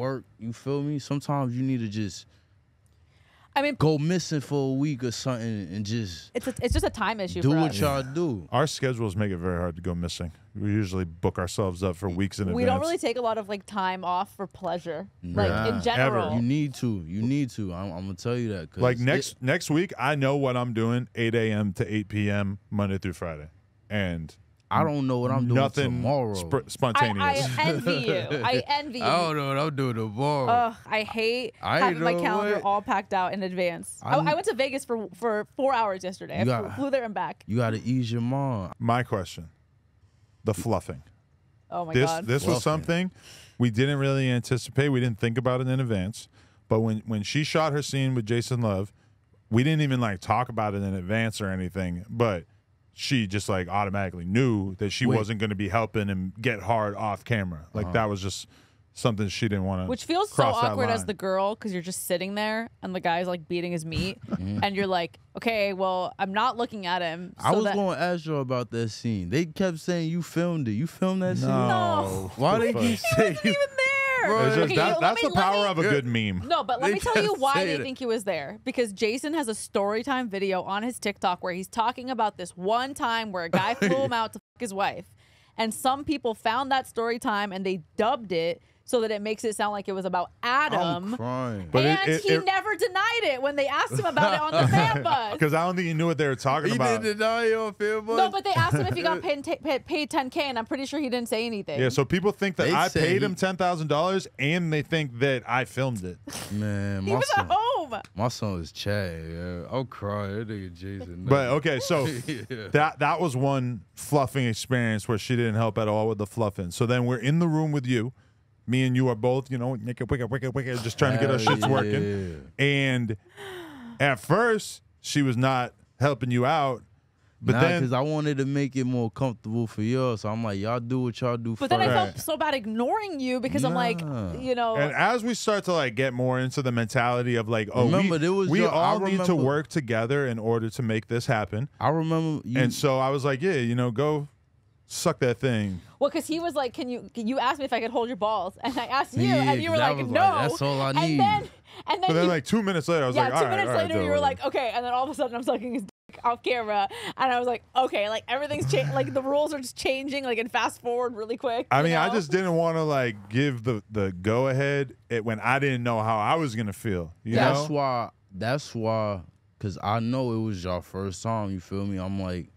Work. You feel me? Sometimes you need to just. I mean, go missing for a week or something and just it's a, it's just a time issue. do for what us. y'all do. Our schedules make it very hard to go missing. We usually book ourselves up for weeks in We advance. don't really take a lot of like time off for pleasure, like Nah, in general. You need to. You need to. I'm, I'm gonna tell you that. 'cause like it- next next week, I know what I'm doing 8 a.m. to 8 p.m. Monday through Friday, and I don't know what I'm doing nothing tomorrow. sp- spontaneous. I envy you. I *laughs* envy you. I don't know what I'm doing tomorrow. Ugh, I hate I having my calendar what? all packed out in advance. I, I'm- went to Vegas for for four hours yesterday. I You flew, got- flew there and back. you gotta ease your mind. My question: the fluffing. Oh my this god. this was something we didn't really anticipate. We didn't think about it in advance. But when when she shot her scene with Jason Luv, we didn't even like talk about it in advance or anything. But she just like automatically knew that she Wait. wasn't going to be helping him get hard off camera. Like uh-huh. that was just something she didn't want to. Which feels so cross that awkward as line. the girl because you're just sitting there and the guy's like beating his meat, *laughs* and you're like, okay, well, I'm not looking at him. I was that- going to ask you about that scene. They kept saying you filmed it. You filmed that scene. No. Why they Fuck. keep saying you? Even there. It's just Okay, that- let that's me- the let power me- of a good meme. No, but let They me tell you kept why saying they it. think he was there. Because Jason has a story time video on his TikTok where he's talking about this one time where a guy *laughs* flew him out to fuck his wife. And some people found that story time and they dubbed it so that it makes it sound like it was about Adam. I'm crying. But it- and it- he it- never denied it when they asked him about it on the *laughs* fan bus. because I don't think he knew what they were talking he about. He didn't deny your film. No, but they asked him if he got *laughs* paid, paid, paid 10K, and I'm pretty sure he didn't say anything. Yeah, so people think that They I paid he- him ten thousand dollars, and they think that I filmed it. man, he my was son, at home. my son is Chad. Yeah, I'm crying. That nigga Jason. But okay, so *laughs* Yeah. that that was one fluffing experience where she didn't help at all with the fluffing. So then we're in the room with you. Me and you are both, you know, wicked, wicked, wicked, wicked, just trying to get our Hell shits working. And at first, she was not helping you out, but nah, then because I wanted to make it more comfortable for y'all. So I'm like, y'all do what y'all do But first. then I felt Right. so bad ignoring you because I'm like, you know, And as we start to like get more into the mentality of like, oh, Remember, we, there was we your- I all need to work together in order to make this happen. I remember you. and so I was like, yeah, you know, go suck that thing. well, because he was like, can you? You asked me if I could hold your balls, and I asked you, Yeah, and you were I like, no. like, that's all I And need. then, and then, But then he- like two minutes later, I was yeah, like, two all right, minutes all right, later, do you were whatever. like, okay, and then all of a sudden, I'm sucking his dick off camera, and I was like, okay, like everything's changing, like the rules are just changing, like and fast forward really quick. I you mean, I just didn't want to like give the the go ahead when I didn't know how I was gonna feel. You that's know? why. That's why. Cause I know it was y'all first time. You feel me? I'm like,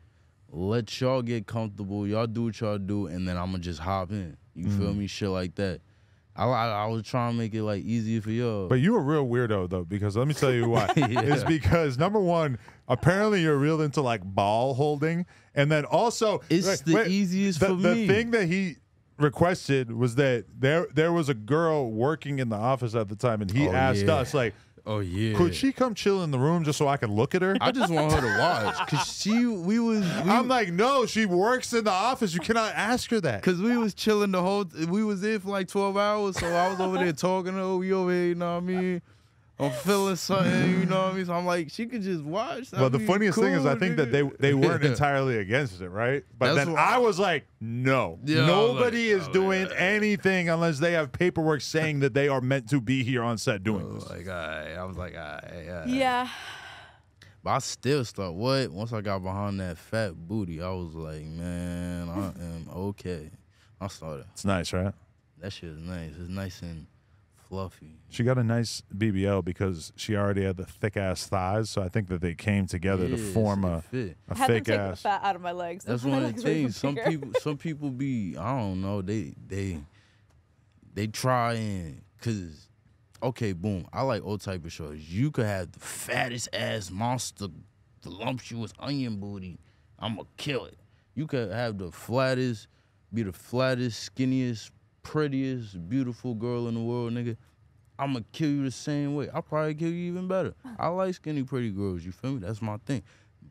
let y'all get comfortable. Y'all do what y'all do, and then I'ma just hop in. You Mm-hmm. feel me? Shit like that. I, I I was trying to make it like easier for y'all. But you a real weirdo though, because let me tell you why. *laughs* Yeah. It's because number one, apparently you're real into like ball holding, and then also It's wait, the wait, easiest the, for the me. thing that he requested was that there there was a girl working in the office at the time, and he Oh, asked yeah. us like, oh yeah. could she come chill in the room just so I could look at her? I just want her to watch, cause she we was we, I'm like, no, she works in the office. You cannot ask her that. Cause we was chilling the whole. We was there for like twelve hours, so I was over there talking to her. We over here, you know what I mean? I'm feeling something, you know what I mean? So I'm like, she could just watch. Well, the That'd be funniest thing is, I cool, think that they they weren't *laughs* entirely against it, right? But That's then why- I was like, no, Yeah, nobody like- is I doing like- anything unless they have paperwork saying that they are meant to be here on set doing I this. like, alright. I was like, alright, alright. yeah. But I still start. What? Once I got behind that fat booty, I was like, man, I am okay. I started. It's nice, right? That shit is nice. It's nice and fluffy. She got a nice BBL because she already had the thick ass thighs, so I think that they came together to Yeah, form it a, fit. a I had them fake take the ass. fat out of my legs. That's My one of the things. Some bigger. people, some people be, I don't know, they they they try and cause okay, boom. I like all type of shows. You could have the fattest ass monster, voluptuous onion booty. I'ma kill it. You could have the flattest, be the flattest, skinniest, prettiest, beautiful girl in the world, nigga. I'ma kill you the same way. I'll probably kill you even better. I like skinny, pretty girls. You feel me? That's my thing.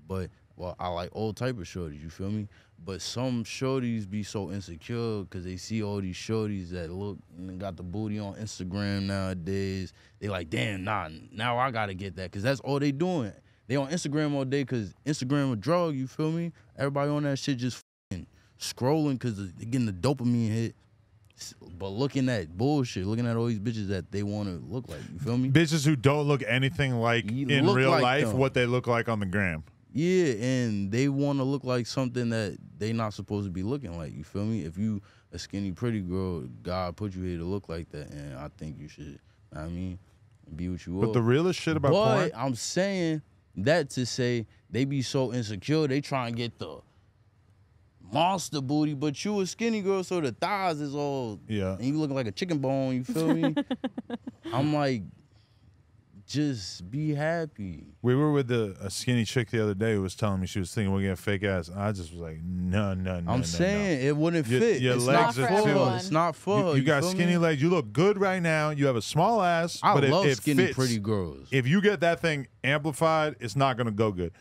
But well, I like all type of shorties. You feel me? But some shorties be so insecure because they see all these shorties that look and got the booty on Instagram nowadays. They like, damn, nah, now I gotta get that because that's all they doing. They on Instagram all day because Instagram a drug. You feel me? Everybody on that shit just fing scrolling because they getting the dopamine hit. But looking at bullshit, looking at all these bitches that they want to look like. You feel me? Bitches who don't look anything like You in real like life them. what they look like on the gram. Yeah, and they want to look like something that they not supposed to be looking like. You feel me? If you a skinny pretty girl, God put you here to look like that, and I think you should. I mean, be what you. But the realest shit about but porn, I'm saying that to say they be so insecure, they try and get the monster booty, but you a skinny girl, so the thighs is all Yeah. and you looking like a chicken bone. You feel me? *laughs* I'm like, just be happy. we were with the, a skinny chick the other day who was telling me she was thinking we're getting fake ass. I just was like, no, no, no. I'm no, saying it wouldn't Your- fit. your it's legs not are too-. It's not for no. her. You, you got skinny me? legs. You look good right now. You have a small ass. I but love it, it skinny fits. pretty girls. If you get that thing amplified, it's not going to go good.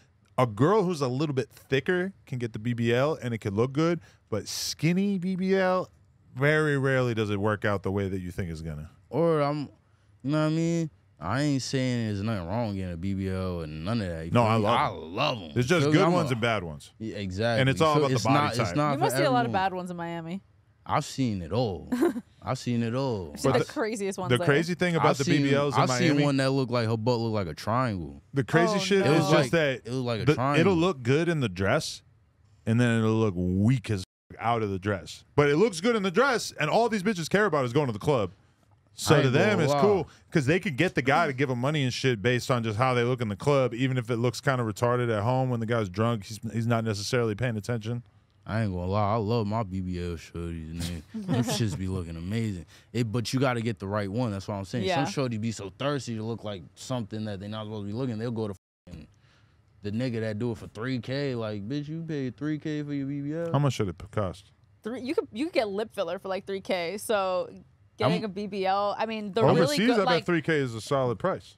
A girl who's a little bit thicker can get the BBL and it can look good, but skinny BBL, very rarely does it work out the way that you think it's gonna. or I'm, you know what I mean. I ain't saying there's nothing wrong getting a BBL and none of that. you No, I love I 'em. love them. There's just good ones and bad ones. Yeah, exactly. And it's all So about the body not, type. It's not You must see a lot of bad ones in Miami. *laughs* I've seen it all. I've seen it all. See But the, the- craziest ones. The there. crazy thing about I've the seen, BBLs in I've Miami, seen one that looked like her butt looked like a triangle. the crazy Oh, shit no. is just like- that it was like a the- triangle. it'll look good in the dress, and then it'll look weak as out of the dress. But it looks good in the dress, and all these bitches care about is going to the club. So to them, it's cool because they could get the guy to give them money and shit based on just how they look in the club, even if it looks kind of retarded at home when the guy's drunk. He's he's not necessarily paying attention. I ain't gonna lie, I love my BBL shorties, man. *laughs* Them shits be looking amazing. It, but you got to get the right one. That's what I'm saying. Yeah. Some shorties be so thirsty to look like something that they not supposed to be looking. They'll go to f***ing the nigga that do it for 3K. Like, bitch, you paid 3K for your BBL? How much should it cost? Three, you could you could get lip filler for like three k. So getting I'm- a BBL, I mean, the really Overseas, good I like bet three K is a solid price.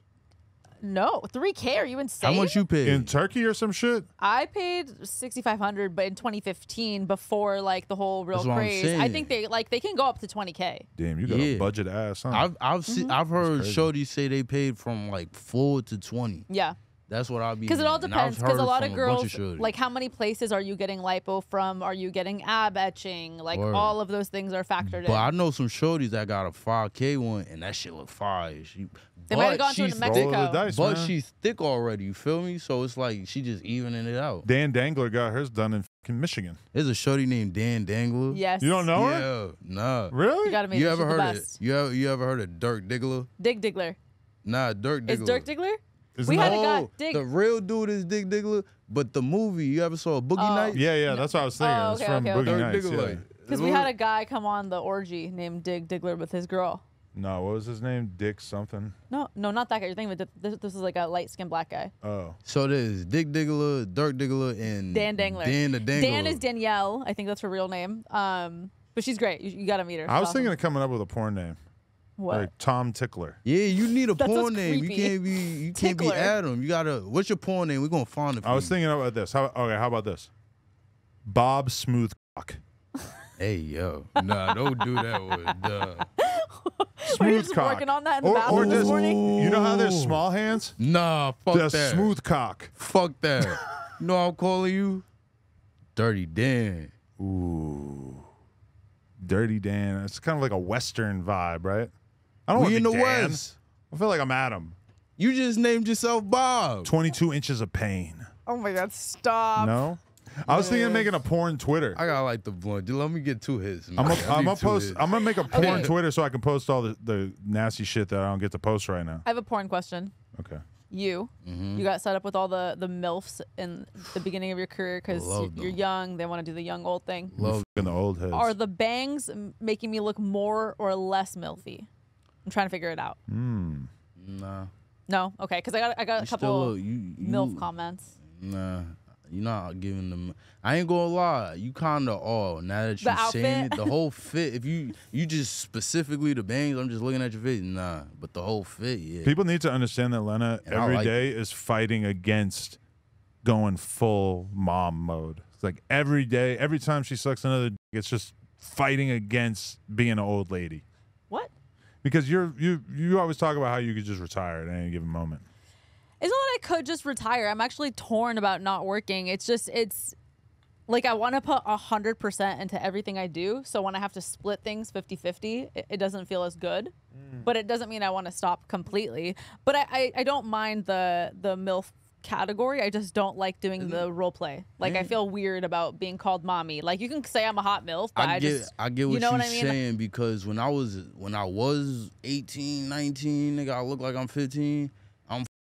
No three k. Are you insane? How much you paid? In Turkey or some shit, I paid sixty five hundred, but in 2015, before like the whole real That's I'm craze, I think they like they can go up to 20k. damn, you got a budget ass, huh? I've I've seen mm-hmm. I've heard crazy. shorties say they paid from like four to twenty. Yeah, That's what I'll be. because it all hearing. And I've depends. Because a lot of girls, shorties. like how many places are you getting lipo from? Are you getting ab etching? Like Word. all of those things are factored But in. I know some shorties that got a 5K one, and that shit look fire. She, They might have but gone to she's Mexico. Roll the dice, But man. she's thick already, you feel me? So it's like she just evening it out. Dan Dangler got hers done in fucking Michigan. There's a shorty named Dan Dangler. yes, You don't know her? Yeah, nah. Really? You gotta meet You ever She's heard the of best. you ever you ever heard of Dirk Diggler? Dig Diggler. Nah, Dirk Diggler. Is Dirk Diggler? Isn't We that- had a guy- Dig- the real dude is Dick Diggler, but the movie you ever saw Boogie Oh. Nights? Yeah, yeah, that's what I was thinking. Oh, it's okay, from okay, Boogie okay. Dirk Nights. Diggler. yeah. Because we had a guy come on the orgy named Dig Diggler with his girl. No, what was his name? Dick something. No, no, not that guy. You're thinking of a- this, this is like a light skinned black guy. Oh, So there's Dick Diggler, Dirk Diggler, and Dan Dangler. Dan the Dangler. Dan is Danielle. I think that's her real name. Um, but she's great. You, you got to meet her. I was She's thinking of coming up with a porn name, what? like Tom Tickler. Yeah, you need a porn name. You creepy. can't be you can't be Adam. You gotta what's your porn name? We're gonna find it for I was you. thinking about this. How, okay, how about this? Bob Smoothcock. Hey yo. Nah, don't do that one. Duh. *laughs* Were you just Smoothcock. working on that in the Or, or this just, morning? you know how there's small hands? Nah, fuck Just that. smooth cock. Fuck that. *laughs* you know what I'm calling you? Dirty Dan. Ooh, Dirty Dan. It's kind of like a Western vibe, right? I don't want We to in be the Dan. West. I feel like I'm Adam. You just named yourself Bob. 22 inches of pain. Oh my God! Stop. No, I was thinking of making a porn Twitter. I gotta like the blunt. Dude, let me get two hits. I'm man. gonna I I'm need gonna post. hits. I'm gonna make a porn Okay. Twitter so I can post all the, the nasty shit that I don't get to post right now. I have a porn question. Okay. You, Mm-hmm. you got set up with all the the milfs in the beginning of your career because Love you're them. young. They want to do the young old thing. Love In the old heads. Are the bangs m- making me look more or less milfy? I'm trying to figure it out. Hmm. Nah. No, okay, because I got I got You a still couple look you, you milf comments. Nah, you're not giving them. I ain't gonna lie, you kind of are. Now that you're saying it, outfit? the whole fit. If you you just specifically the bangs, I'm just looking at your face. Nah, but the whole fit, yeah. People need to understand that Lena And every like day is fighting against going full mom mode. It's like every day, every time she sucks another, dick, it's just fighting against being an old lady. What? Because you're you you always talk about how you could just retire at any given moment. It's not that I could just retire. I'm actually torn about not working. It's just it's like I want to put a hundred percent into everything I do. So when I have to split things 50-50, it, it doesn't feel as good. Mm. But it doesn't mean I want to stop completely. But I, I, I don't mind the the MILF category. I just don't like doing mm-hmm. the role play. Like I mm. feel weird about being called mommy. Like you can say I'm a hot MILF, but I, I get just I get what you know you're what I mean? saying because when I was when I was 18, 19, nigga, I look like I'm 15.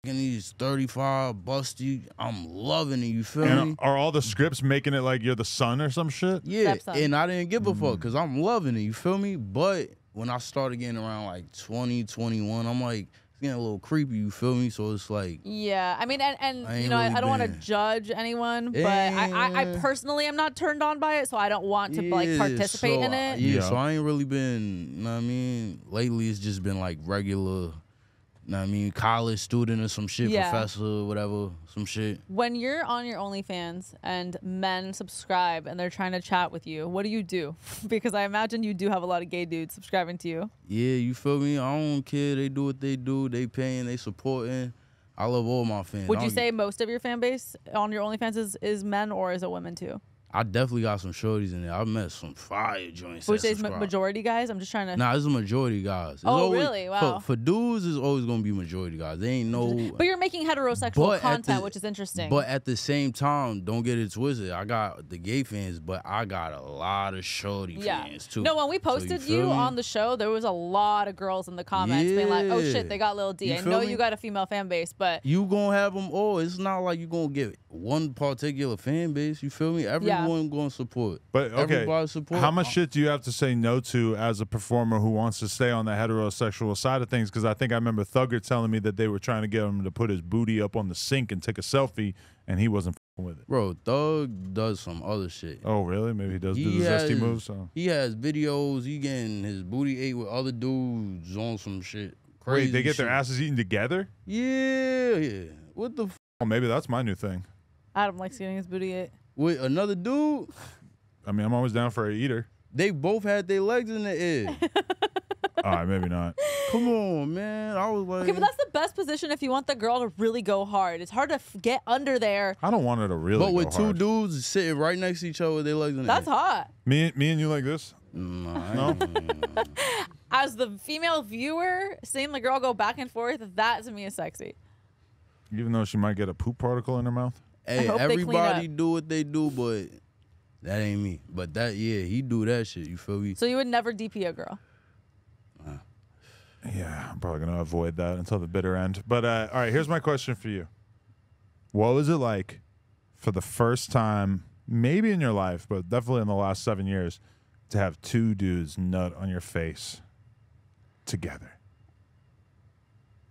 I'm fucking these 35 busty. I'm loving it. You feel me? Are all the scripts making it like you're the son or some shit? Yeah, Stepson. and I didn't give a Mm. fuck because I'm loving it. You feel me? But when I started getting around like 20, 21, I'm like it's getting a little creepy. You feel me? So it's like Yeah, I mean, and, and I you know, I, really I don't want to judge anyone, but I, I, I Eh. personally am not turned on by it, so I don't want to like participate so in I- it. Yeah, Yeah. so I ain't really been. You know what I mean? Lately, it's just been like regular. Know what I mean? College student or some shit, Yeah. professor, whatever, some shit. When you're on your OnlyFans and men subscribe and they're trying to chat with you, what do you do? *laughs* because I imagine you do have a lot of gay dudes subscribing to you. Yeah, you feel me? I don't care. They do what they do. They paying. They supporting. I love all my fans. Would you say most of your fan base on your OnlyFans is, is men or is it women too? I definitely got some shorties in there. I met some fire joints. Would you that say it's ma- subscribe. majority guys? I'm just trying to. Nah, this is majority guys. It's Oh, always- really? Wow. For, dudes, it's always gonna be majority guys. They ain't no. But you're making heterosexual content, the- which is interesting. But at the same time, don't get it twisted. I got the gay fans, but I got a lot of shorty yeah. fans too. No, when we posted feel you, me? on the show, there was a lot of girls in the comments being like, "Oh shit, they got Lil D." You I know me? you got a female fan base, but you gonna have them all. It's not like you gonna get one particular fan base. You feel me? Everyone gonna support. But okay, Everybody support. how much shit do you have to say no to as a performer who wants to stay on the heterosexual side of things? Because I think I remember Thugger telling me that they were trying to get him to put his booty up on the sink and take a selfie, and he wasn't fing with it. Bro, Thug does some other shit. Oh, really? Maybe he does do He the zesty has- moves. So. He has videos. He getting his booty ate with other dudes on some shit. Crazy Wait, they get their asses eaten together? Yeah, yeah. What the f- Oh, maybe that's my new thing. Adam likes getting his booty ate. with another dude? I mean, I'm always down for a eater. They both had their legs in the air. *laughs* All right, maybe not. Come on, man. I was like, Okay, but that's the best position if you want the girl to really go hard. It's hard to f- get under there. I don't want her to really. but with two hard. dudes sitting right next to each other with their legs in the That's air. hot. Me, me and you like this? No? no. *laughs* As the female viewer, seeing the girl go back and forth, that to me is sexy. Even though she might get a poop particle in her mouth. Hey, hope they clean everybody do what they do, but that ain't me. But that, yeah, he do that shit. You feel me? So you would never DP a girl. Yeah, I'm probably gonna avoid that until the bitter end. But uh, all right, here's my question for you: What was it like for the first time, maybe in your life, but definitely in the last seven years, to have two dudes nut on your face together?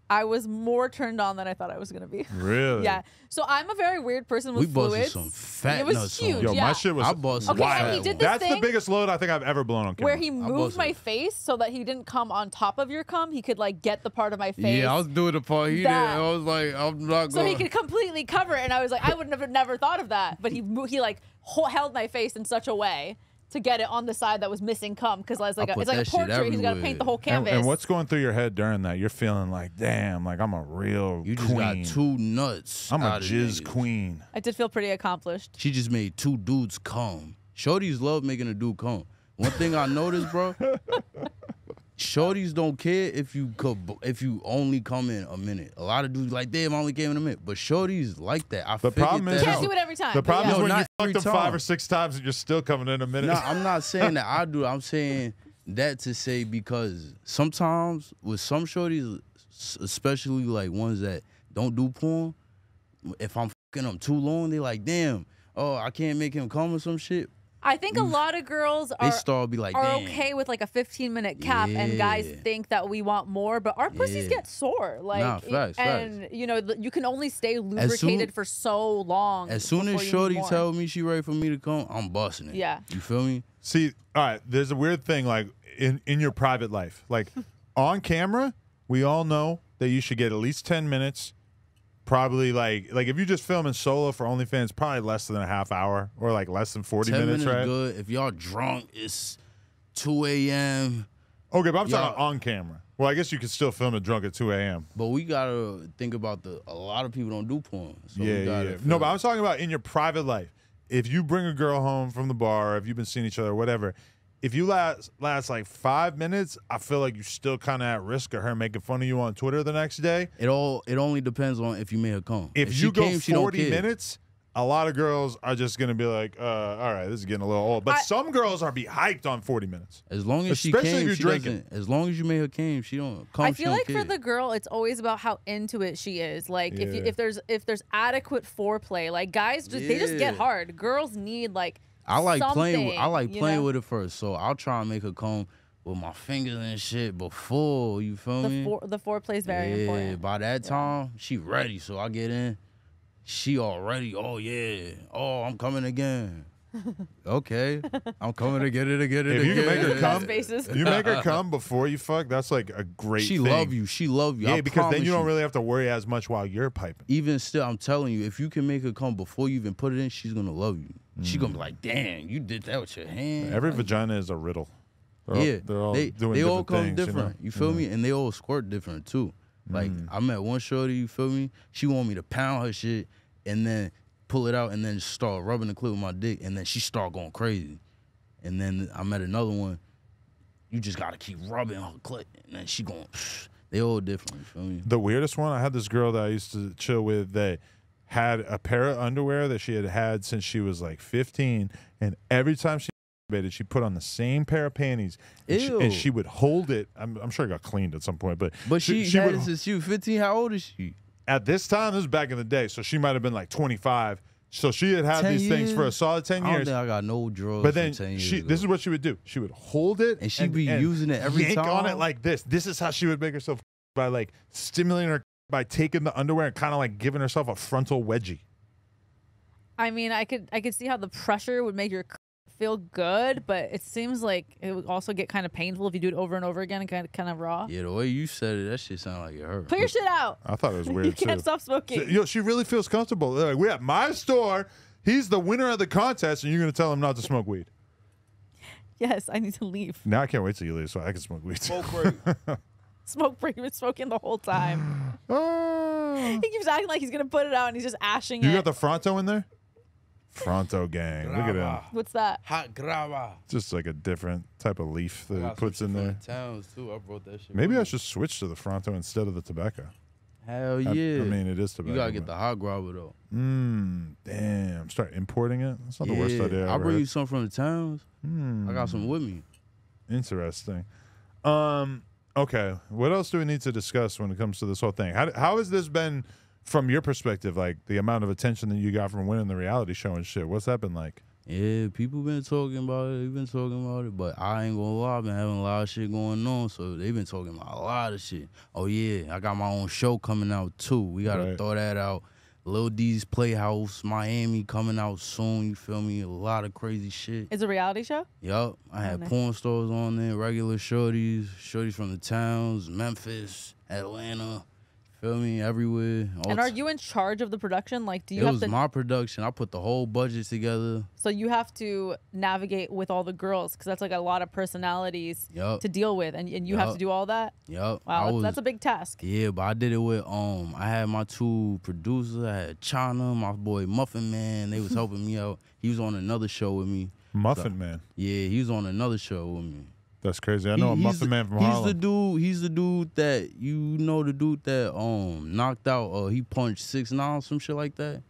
I was more turned on than I thought I was gonna be. *laughs* Really? Yeah. So I'm a very weird person with We busted fluids. some fat it was nuts huge. Yo, yeah. my shit was I busted Okay, and wild. he did this That's the biggest load I think I've ever blown on camera. where he moved my it. face so that he didn't come on top of your cum. He could like get the part of my face. Yeah, I was doing the part he That- did. I was like, I'm not going. so going. he could completely cover it, and I was like, I would have never thought of that. But he he like held my face in such a way to get it on the side that was missing cum because I was like, I a, put it's like a portrait. He's got to paint the whole canvas. and what's going through your head during that? You're feeling like, damn, like I'm a real You just queen. got two nuts. I'm a jizz niggas. queen. I did feel pretty accomplished. She just made two dudes come. Shorties love making a dude come. One thing I noticed, bro, *laughs* shorties don't care if you could, if you only come in a minute. A lot of dudes like, damn, I only came in a minute. But shorties like that. I The problem is- that Can't out. do it every time. The problem yeah. is No, when you not every fucked them five or six times and you're still coming in a minute. No, I'm not saying that I do. I'm *laughs* saying that to say because sometimes with some shorties, especially like ones that don't do porn, if I'm fucking them too long, they like, damn, oh, I can't make him come or some shit. I think a lot of girls They are start be like, are damn. okay with like a 15 minute cap, and guys think that we want more, but our pussies Yeah. get sore. Like, Nah, facts, and you know, you can only stay soon- lubricated for so long. As soon as before you need Shorty more. tell me she ready for me to come, I'm busting it. Yeah. You feel me? See, all right, there's a weird thing like in in your private life. Like *laughs* on camera, we all know that you should get at least 10 minutes. Probably like like if you're just filming solo for OnlyFans, probably less than a half hour or like less than 40 minutes, minutes right? good. If y'all drunk, it's 2 a.m. Okay, but I'm Yeah. talking on camera. Well, I guess you could still film it drunk at 2 a.m. But we gotta think about the. A lot of people don't do porn. So yeah, we yeah, gotta yeah. feel- No, but I'm talking about in your private life. if you bring a girl home from the bar, if you've been seeing each other, whatever, if you last last like five minutes, I feel like you're still kind of at risk of her making fun of you on Twitter the next day. It all it only depends on if you made her come. If, she you go came, 40 minutes, a lot of girls are just gonna be like, uh, all right, this is getting a little old. But I- some girls are be hyped on 40 minutes. As long as she Especially if came, you're she drinking. As long as you made her came, she don't come. I she feel don't like for the girl, it's always about how into it she is. Like if you, if there's if there's adequate foreplay, like guys just they just get hard. Girls need like I like playing. With, I like you playing know? with it first, so I'll try and make her come with my fingers and shit before. You feel the me? for, the foreplay is very yeah. important. Yeah, by that time, she ready. So I get in. She already. Oh yeah. Oh, I'm coming again. Okay, I'm coming to get it to get it If you again. can make her come, Spaces. you make her come before you fuck. That's like a great. She thing. love you. She love you. Yeah, I because then promise you don't really have to worry as much while you're piping. even still, I'm telling you, if you can make her come before you even put it in, she's gonna love you. She's gonna be like, "Damn, you did that with your hand." Mm. Every Like, vagina is a riddle. They're all, yeah, they're all they, doing they different all come things, you know? different. You, feel me? And they all squirt different too. Like Mm. I met one shorty. You feel me? She want me to pound her shit and then pull it out and then start rubbing the clip with my dick and then she start going crazy. And then I met another one. You just gotta keep rubbing her clit and then she going. *sniffs* They all different. You feel me? The weirdest one, I had this girl that I used to chill with that had a pair of underwear that she had had since she was like 15, and every time she masturbated, she put on the same pair of panties, and, she, and she would hold it. I'm, I'm sure it got cleaned at some point, but But she, had would it since she was 15. How old is she? At this time. This was back in the day, so she might have been like 25. So she had had 10 these things for a solid 10 I don't years. think I got no drugs. But then from 10 years she, ago. this is what she would do. She would hold it, And she'd be using it every yank on it like this. This is how she would make herself by like stimulating her by taking the underwear and kind of like giving herself a frontal wedgie. I mean, I could I could see how the pressure would make your c- feel good, but it seems like it would also get kind of painful if you do it over and over again and kind of kind of raw. Yeah, the way you said it, that shit sounded like it hurt. Put your shit out. I thought it was *laughs* weird. you weird can't too. stop smoking. So, yo, she really feels comfortable. They're like, we're at my store. He's the winner of the contest, and you're gonna tell him not to smoke weed. *laughs* yes, I need to leave. Now I can't wait till you leave so I can smoke weed. Smoke break. *laughs* Smoke You've been smoking the whole time. Ah. *gasps* he keeps acting like he's gonna put it out, and he's just ashing you it. You got the Fronto in there? Fronto gang. Look at him. What's that? Hot grabba. Just like a different type of leaf that he puts in there. Towns too. I brought that shit. Maybe with I me. should switch to the Fronto instead of the tobacco. Hell yeah. I, mean, it is tobacco. you gotta get the hot grabba though. Mmm. Damn. Start importing it. That's not the worst Yeah, idea. I I'll ever bring heard. you some from the towns. Hmm. I got some with me. Interesting. Um. Okay. What else do we need to discuss when it comes to this whole thing? How how has this been from your perspective? Like the amount of attention that you got from winning the reality show and shit. What's that been like? Yeah, people been talking about it. They've been talking about it, but I ain't gonna lie. I've been having a lot of shit going on, so they've been talking about a lot of shit. Oh yeah, I got my own show coming out too. We gotta Right. throw that out. Lil D's Playhouse, Miami coming out soon. You feel me? A lot of crazy shit. It's a reality show. Yup. I had oh, nice. porn stars on there, regular shorties, shorties from the towns, Memphis, Atlanta. Feel me? Everywhere. All And are t- you in charge of the production? Like, do you it have was to? my production. I put the whole budget together. so you have to navigate with all the girls because that's like a lot of personalities Yup. to deal with, and, and you have to do all that. Yup. Wow, that's, was, that's a big task. Yeah, but I did it with um I had my two producers, I had China, my boy Muffin Man, they was helping me out. He was on another show with me. Muffin Man. Yeah, he was on another show with me. That's crazy. I know a He- he's Muffin the- Man from he's Harlem. the dude, he's the dude that you know the dude that um knocked out uh he punched six nine some shit like that.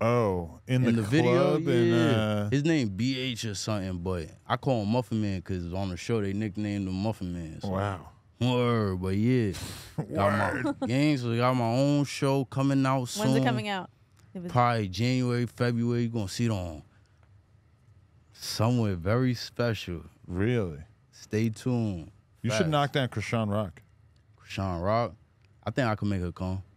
oh, in, In the, the, video, club yeah. in uh, His name BH or something, but I call him Muffin Man because on the show they nicknamed him Muffin Man. So. wow. Word, but yeah. Word. *laughs* Got my *laughs* games, so got my own show coming out soon. When's it coming out? If it's- Probably January, February. You're gonna see it on somewhere very special. Really? Stay tuned. You should Facts. knock down Chrisean Rock. Sean Rock. I think I can make her come. *laughs*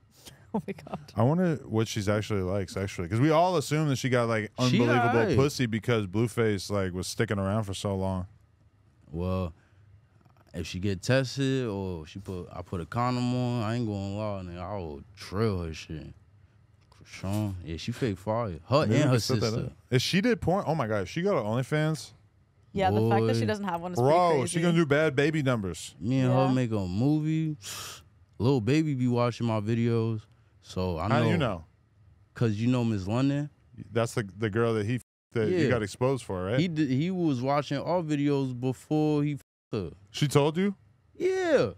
Oh my god. I wonder what she's actually like sexually, because we all assume that she got like She unbelievable alright. pussy because Blueface like was sticking around for so long. Well, if she get tested or she put I put a condom on, I ain't gonna lie, nigga. I will drill her shit. Sean, yeah, she fake fire. Her Maybe we and her can set that sister. up. If she did porn, oh my god, if she got an OnlyFans, Yeah, the fact that she Boy. doesn't have one is pretty bro, crazy. she gonna do bad baby numbers. Me and Yeah. her make a movie. Lil Baby be watching my videos, so I know. How do you know? Cause you know Miss London. That's the the girl that he that you Yeah. got exposed for, right? He did, he was watching all videos before he f***ed her. she told you? Yeah.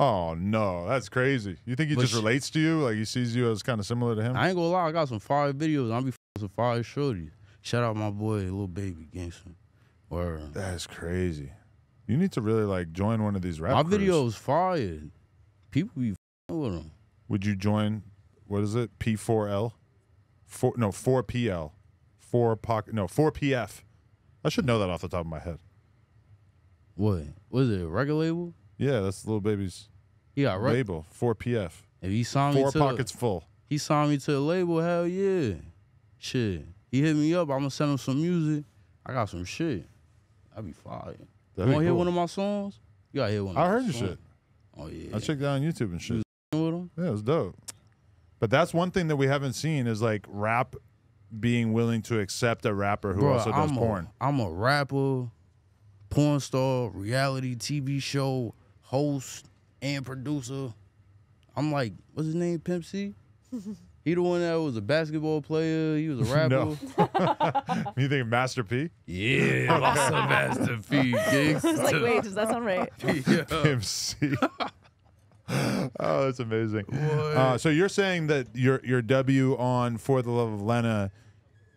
Oh no, that's crazy. You think he But just she- relates to you? Like he sees you as kind of similar to him? I ain't gonna lie, I got some fire videos. I'll be f***ing some fire shorties. Shout out my boy, Lil Baby gangster. Word. That's crazy. You need to really like join one of these rap My crews. videos fire. People be f***ing with them. Would you join? What is it? P4L? Four no 4PL, four pocket no 4PF. I should know that off the top of my head. What? Was it a record label? Yeah, that's Lil Baby's He got record. label. 4PF. If he signed me Four to pockets full. he signed me to the label, hell yeah. Shit. He hit me up, I'm gonna send him some music. I got some shit. I be fire. You That'd be wanna hear cool. one of my songs? You gotta hear one of I my heard your shit. Oh yeah. I checked that on YouTube and shit. with him? Yeah, it was dope. But that's one thing that we haven't seen is like rap being willing to accept a rapper who Bruh, also does I'm porn. A, I'm a rapper, porn star, reality TV show host, and producer. I'm like, what's his name? Pimp C? *laughs* he the one that was a basketball player. He was a *laughs* rapper. No. *laughs* you think Master P? Yeah, *laughs* that's a Master P. It's like, wait, does that sound right? Pimp C. oh, that's amazing. Uh, so you're saying that your your W on For the Love of Lena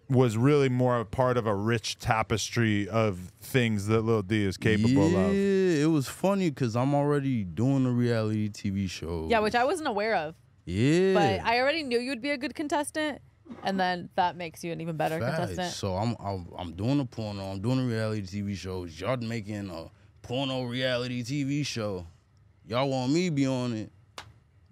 was really more a part of a rich tapestry of things that Lil D is capable yeah, of. Yeah, it was funny because I'm already doing a reality TV show. Yeah, which I wasn't aware of. Yeah, But I already knew you'd be a good contestant, and then that makes you an even better Facts. contestant. So I'm, I'm I'm doing a porno. I'm doing a reality TV show. Y'all making a porno reality TV show. Y'all want me be on it?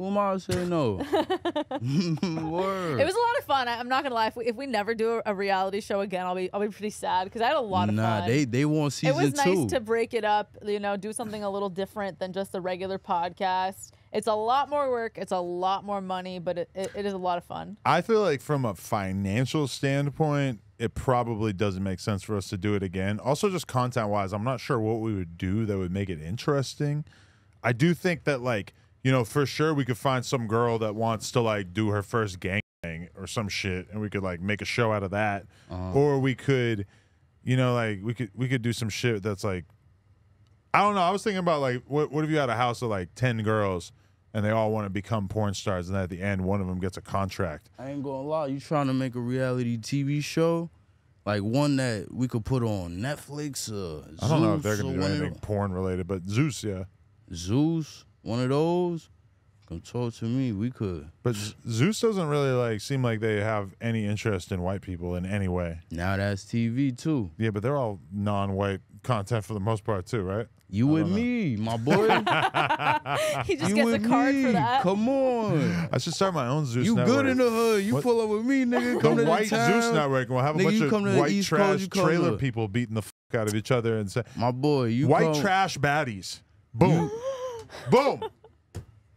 Who am I to say no? *laughs* *laughs* Word. It was a lot of fun. I, I'm not gonna lie. If we, if we never do a, a reality show again, I'll be I'll be pretty sad because I had a lot of nah, fun. they they want season two. it was nice two. to break it up, you know, do something a little different than just a regular podcast. It's a lot more work. It's a lot more money, but it, it, it is a lot of fun. I feel like from a financial standpoint, it probably doesn't make sense for us to do it again. Also, just content wise, I'm not sure what we would do that would make it interesting. I do think that, like, you know, for sure we could find some girl that wants to like do her first gang thing or some shit, and we could like make a show out of that, Uh-huh. or we could, you know, like we could we could do some shit that's like, I don't know. I was thinking about like, what what if you had a house of like ten girls. And they all want to become porn stars, and at the end, one of them gets a contract. I ain't gonna lie. You trying to make a reality TV show, like one that we could put on Netflix or I don't know if they're gonna do anything porn related, but Zeus, yeah. Zeus, one of those. Come talk to me. We could. But Zeus doesn't really like seem like they have any interest in white people in any way. Now that's TV too. Yeah, but they're all non-white content for the most part too, right? You with don't know. me, my boy. *laughs* He just you gets a with card me. for that. Come on. I should start my own Zeus. You network. good in the hood. You What- pull up with me, nigga. the to white the town. Zeus network. and We'll have a Nigga, bunch of come to the white East Coast, trash you trailer people beating the fuck out of each other and say My boy, you white come- trash baddies. Boom, *gasps* boom.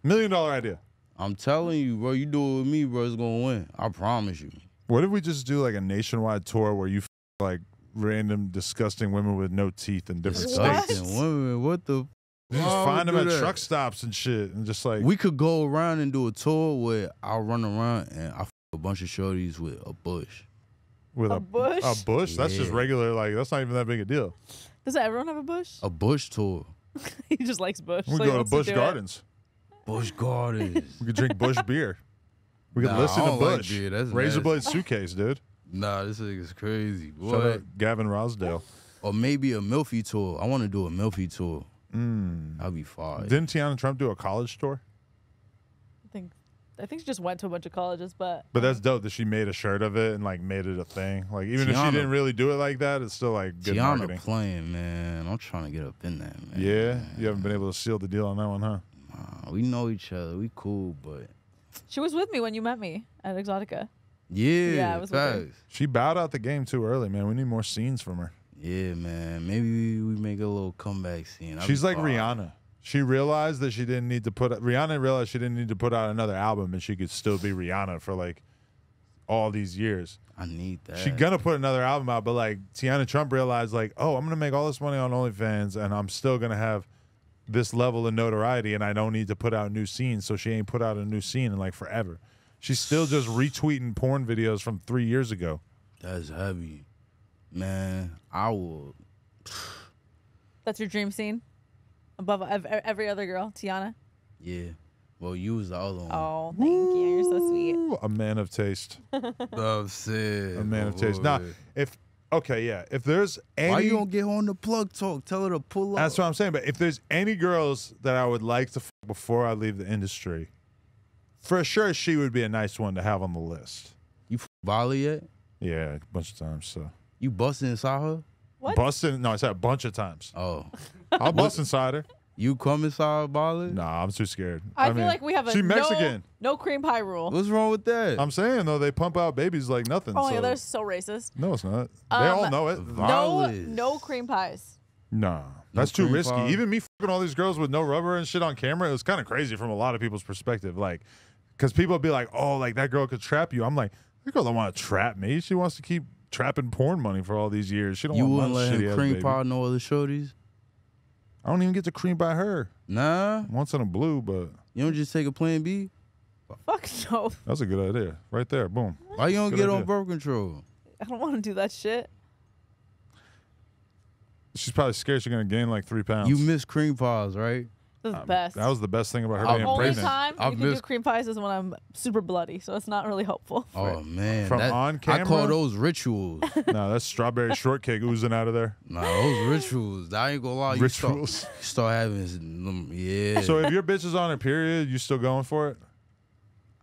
Million dollar idea. I'm telling you, bro. You do it with me, bro. It's gonna win. I promise you. What if we just do like a nationwide tour where you like random disgusting women with no teeth in different What? states? Disgusting women. What the? You just Why find would them do at that? truck stops and shit, and just like We could go around and do a tour where I'll run around and I f- a bunch of shorties with a bush. with A a, bush? A bush. That's just Yeah. regular. Like that's not even that big a deal. Does everyone have a bush? A bush tour. *laughs* he just likes bush. We so he go to wants Bush do it. Gardens. Busch Gardens. We could drink Busch *laughs* beer. We could Nah, listen I to don't like Bush. beer. That's Razor nasty. blade suitcase, dude. Nah, this nigga's crazy. Shout Boy. out Gavin Rossdale. Or maybe a Milfy tour. I want to do a Milfy tour. Mm. That'd be fire. Didn't Teanna Trump do a college tour? I think I think she just went to a bunch of colleges, but But that's dope that she made a shirt of it and like made it a thing. Like even if she Teanna- didn't really do it like that, it's still like good Teanna marketing. playing, man. I'm trying to get up in that, man. Yeah, you haven't been able to seal the deal on that one, huh? Nah, we know each other. We cool, but she was with me when you met me at Exotica. Yeah, Yeah, I was with facts. She bowed out the game too early, man. We need more scenes from her. Yeah, man. Maybe we make a little comeback scene. That'd She's be like fire. Rihanna. She realized that she didn't need to put Rihanna realized she didn't need to put out another album and she could still be Rihanna for like all these years. I need that. She gonna put another album out, but like Teanna Trump realized like, oh, I'm gonna make all this money on OnlyFans and I'm still gonna have this level of notoriety and I don't need to put out new scenes. So she ain't put out a new scene in like forever. She's still just retweeting porn videos from three years ago. That's heavy, man. I will. That's your dream scene? Above every other girl, Teanna? Yeah. Well, you was the other one. Oh, thank you. You're so sweet. A man of taste. *laughs* I'm saying. A man of taste. Now, if okay, yeah, if there's any, Why you don't get on the plug talk? Tell her to pull up. that's what I'm saying. But if there's any girls that I would like to f- before I leave the industry, for sure she would be a nice one to have on the list. You f- volley yet? Yeah, a bunch of times. So You busting inside her? What? busting. No, I said a bunch of times. Oh. *laughs* I'll bust inside her. You come inside Bali? Nah, I'm too scared. I, feel mean, like we have a she Mexican. no cream pie rule. What's wrong with that? I'm saying though, they pump out babies like nothing. oh, so. yeah, they're so racist. No, it's not. they all Um, know it. Vi- No, no cream pies. Nah, that's too risky. pie. Even me fucking all these girls with no rubber and shit on camera, it was kind of crazy from a lot of people's perspective. Like, because people be like, "Oh, like that girl could trap you." I'm like, that girl don't want to trap me. She wants to keep trapping porn money for all these years. She don't you want wouldn't let shitty him cream baby. pie no other shorties? I don't even get to cream by her Nah. once in a blue, but You don't just take a plan B? Fuck no. that's a good idea right there. Boom. Why you don't Good get idea. on birth control? I don't want to do that shit. She's probably scared she's gonna gain like three pounds. You miss cream pies, right? This is Um, best. That was the best thing about her Oh, being only pregnant. time I've you can do missed- cream pies is when I'm super bloody, so it's not really helpful. Oh man. From that- on I camera? call those rituals. *laughs* no, that's strawberry *laughs* shortcake oozing out of there. nah, those rituals. I ain't gonna lie. You Rituals. start, you start having some, yeah. So if your bitch is on her period, you still going for it?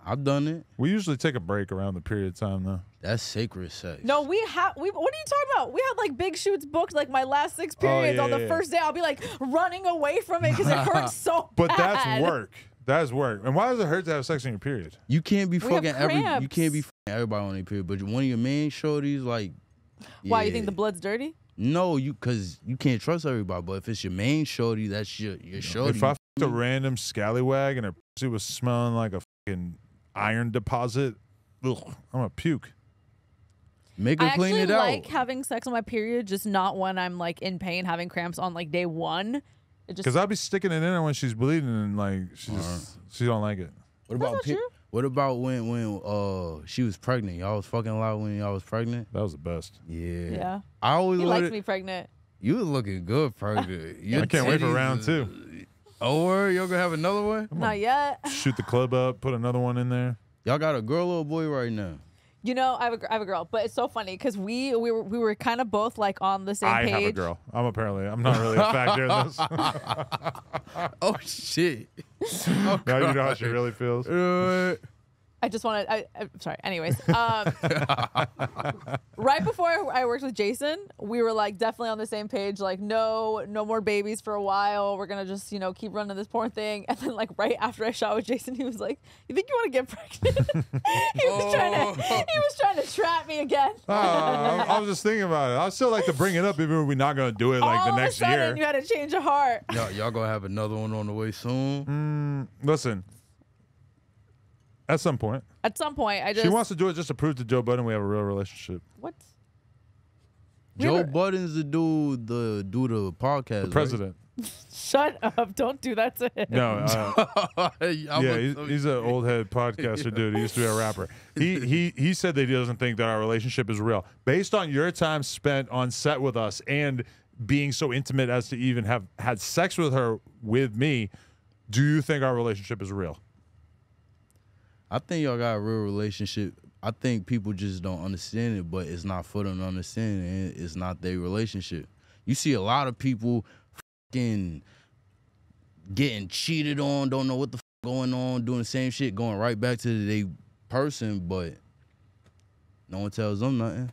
I've done it. We usually take a break around the period of time though. That's sacred sex. No, we have. We. What are you talking about? We had like big shoots booked. Like my last six Oh, periods yeah, on the yeah. first day, I'll be like running away from it because it hurts *laughs* so But bad. But that's work. That's work. And why does it hurt to have sex on your period? You can't be We have fucking every. You can't be fucking everybody on their period. But one of your main shorties, like. Why you think the blood's dirty? No, you because you can't trust everybody. But if it's your main shorty, that's your your shorty. If I fucked a random scallywag and her pussy was smelling like a fucking iron deposit, ugh, I'm gonna puke. Make her I clean actually it like out. having sex on my period, just not when I'm like in pain, having cramps on like day one. It just Because I'll be sticking it in her when she's bleeding and like she just she don't like it. what That's about not pe- true. what about when when uh she was pregnant? Y'all was fucking a lot when y'all was pregnant. That was the best. Yeah. yeah. I always He let likes it- me pregnant. You was looking good pregnant. *laughs* Your I can't wait for titties round is- two. Oh, word? y'all gonna have another one? Not yet. Shoot the club up, put another one in there. Y'all got a girl or a boy right now? You know, I have a, gr- I have a girl, but it's so funny because we we were we were kind of both like on the same page. I page. have a girl. I'm apparently I'm not really a factor in this. *laughs* Oh shit! *laughs* now you know how she really feels. Uh, I just wanted. I, I'm sorry. Anyways, um, *laughs* right before I worked with Jason, we were like definitely on the same page. Like, no, no more babies for a while. We're gonna just you know keep running this porn thing. And then like right after I shot with Jason, he was like, "You think you want to get pregnant?" *laughs* he was trying to. He was trying to trap me again. Oh, I, I was just thinking about it. I still like to bring it up, even if we're not going to do it like All the of next a sudden, year. you had a change of heart. y'all, y'all gonna have another one on the way soon? Mm, listen, at some point, At some point, I just she wants to do it just to prove to Joe Budden we have a real relationship. what? We Joe were- Budden's the dude, the do the podcast. The right? president. *laughs* Shut up! Don't do that to him. No, *laughs* uh, *laughs* yeah, he's, he's an old head podcaster dude. He used to be a rapper. He he he said that he doesn't think that our relationship is real, based on your time spent on set with us and being so intimate as to even have had sex with her with me. Do you think our relationship is real? I think y'all got a real relationship. I think people just don't understand it, but it's not for them to understand it. and It's not their relationship. You see a lot of people fucking getting cheated on, don't know what the f- going on, doing the same shit, going right back to the person, but no one tells them nothing.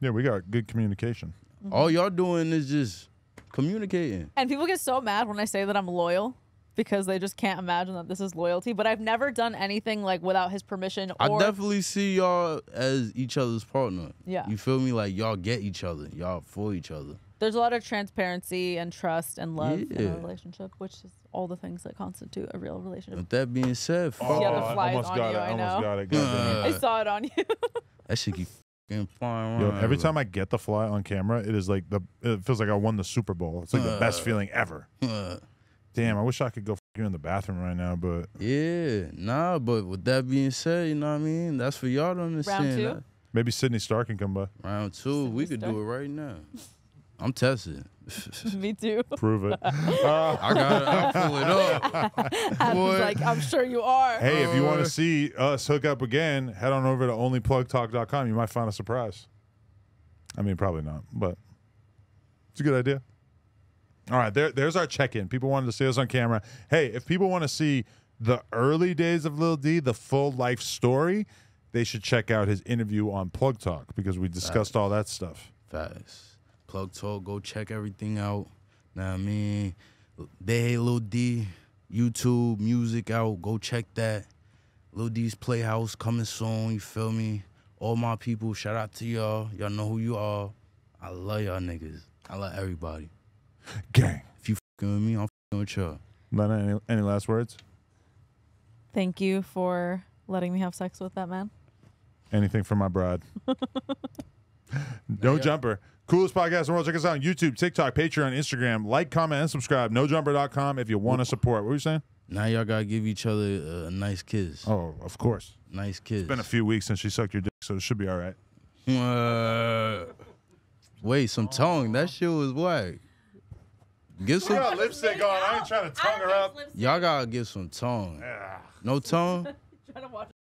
Yeah, we got good communication. All y'all doing is just communicating. And people get so mad when I say that I'm loyal because they just can't imagine that this is loyalty. But I've never done anything like without his permission I or definitely see y'all as each other's partner. Yeah. You feel me? Like y'all get each other. Y'all for each other. there's a lot of transparency and trust and love in Yeah. a relationship, which is all the things that constitute a real relationship. With that being said, fuck Yeah, the I flies almost on got you, it. I almost know. got it. Goddamn. *laughs* I saw it on you. *laughs* that shit keep fucking flying Yo, every time I get the fly on camera, it is like the it feels like I won the Super Bowl. It's like the best Uh. feeling ever. *laughs* Uh, Damn, I wish I could go f- you in the bathroom right now, but yeah, nah, but with that being said, you know what I mean? That's for y'all to understand. two? That- Maybe Sydney Star can come by. Round two, we could do it right now. I'm testing. *laughs* *laughs* Me too. Prove it. Uh, *laughs* I got it. I'll pull it up. Adam's Boy. like, I'm sure you are. hey, if you want to see us hook up again, head on over to onlyplugtalk.com. You might find a surprise. I mean, probably not, but it's a good idea. All right, there, there's our check-in. People wanted to see us on camera. Hey, if people want to see the early days of Lil D, the full life story, they should check out his interview on Plug Talk because we discussed all that stuff. Fast. Plug Talk, go check everything out. Now I mean, they hate Lil D, YouTube, music out. Go check that. Lil D's Playhouse coming soon. You feel me? All my people, shout out to y'all. Y'all know who you are. I love y'all niggas. I love everybody. Gang. If you fucking with me, I'm fucking with y'all. Lena, any, any last words? Thank you for letting me have sex with that man. Anything for my bride. *laughs* no jumper. Coolest podcast in the world. Check us out on YouTube, TikTok, Patreon, Instagram. Like, comment, and subscribe. NoJumper.com if you want to support. What were you saying? Now y'all gotta give each other a nice kiss. Oh, of course. Nice kiss. It's been a few weeks since she sucked your dick, so it should be all right. Uh, *laughs* wait, some tongue. That shit was whack. Get some. lipstick on. I ain't trying to tongue her up. Y'all gotta get some tongue. No tongue. *laughs* Trying to watch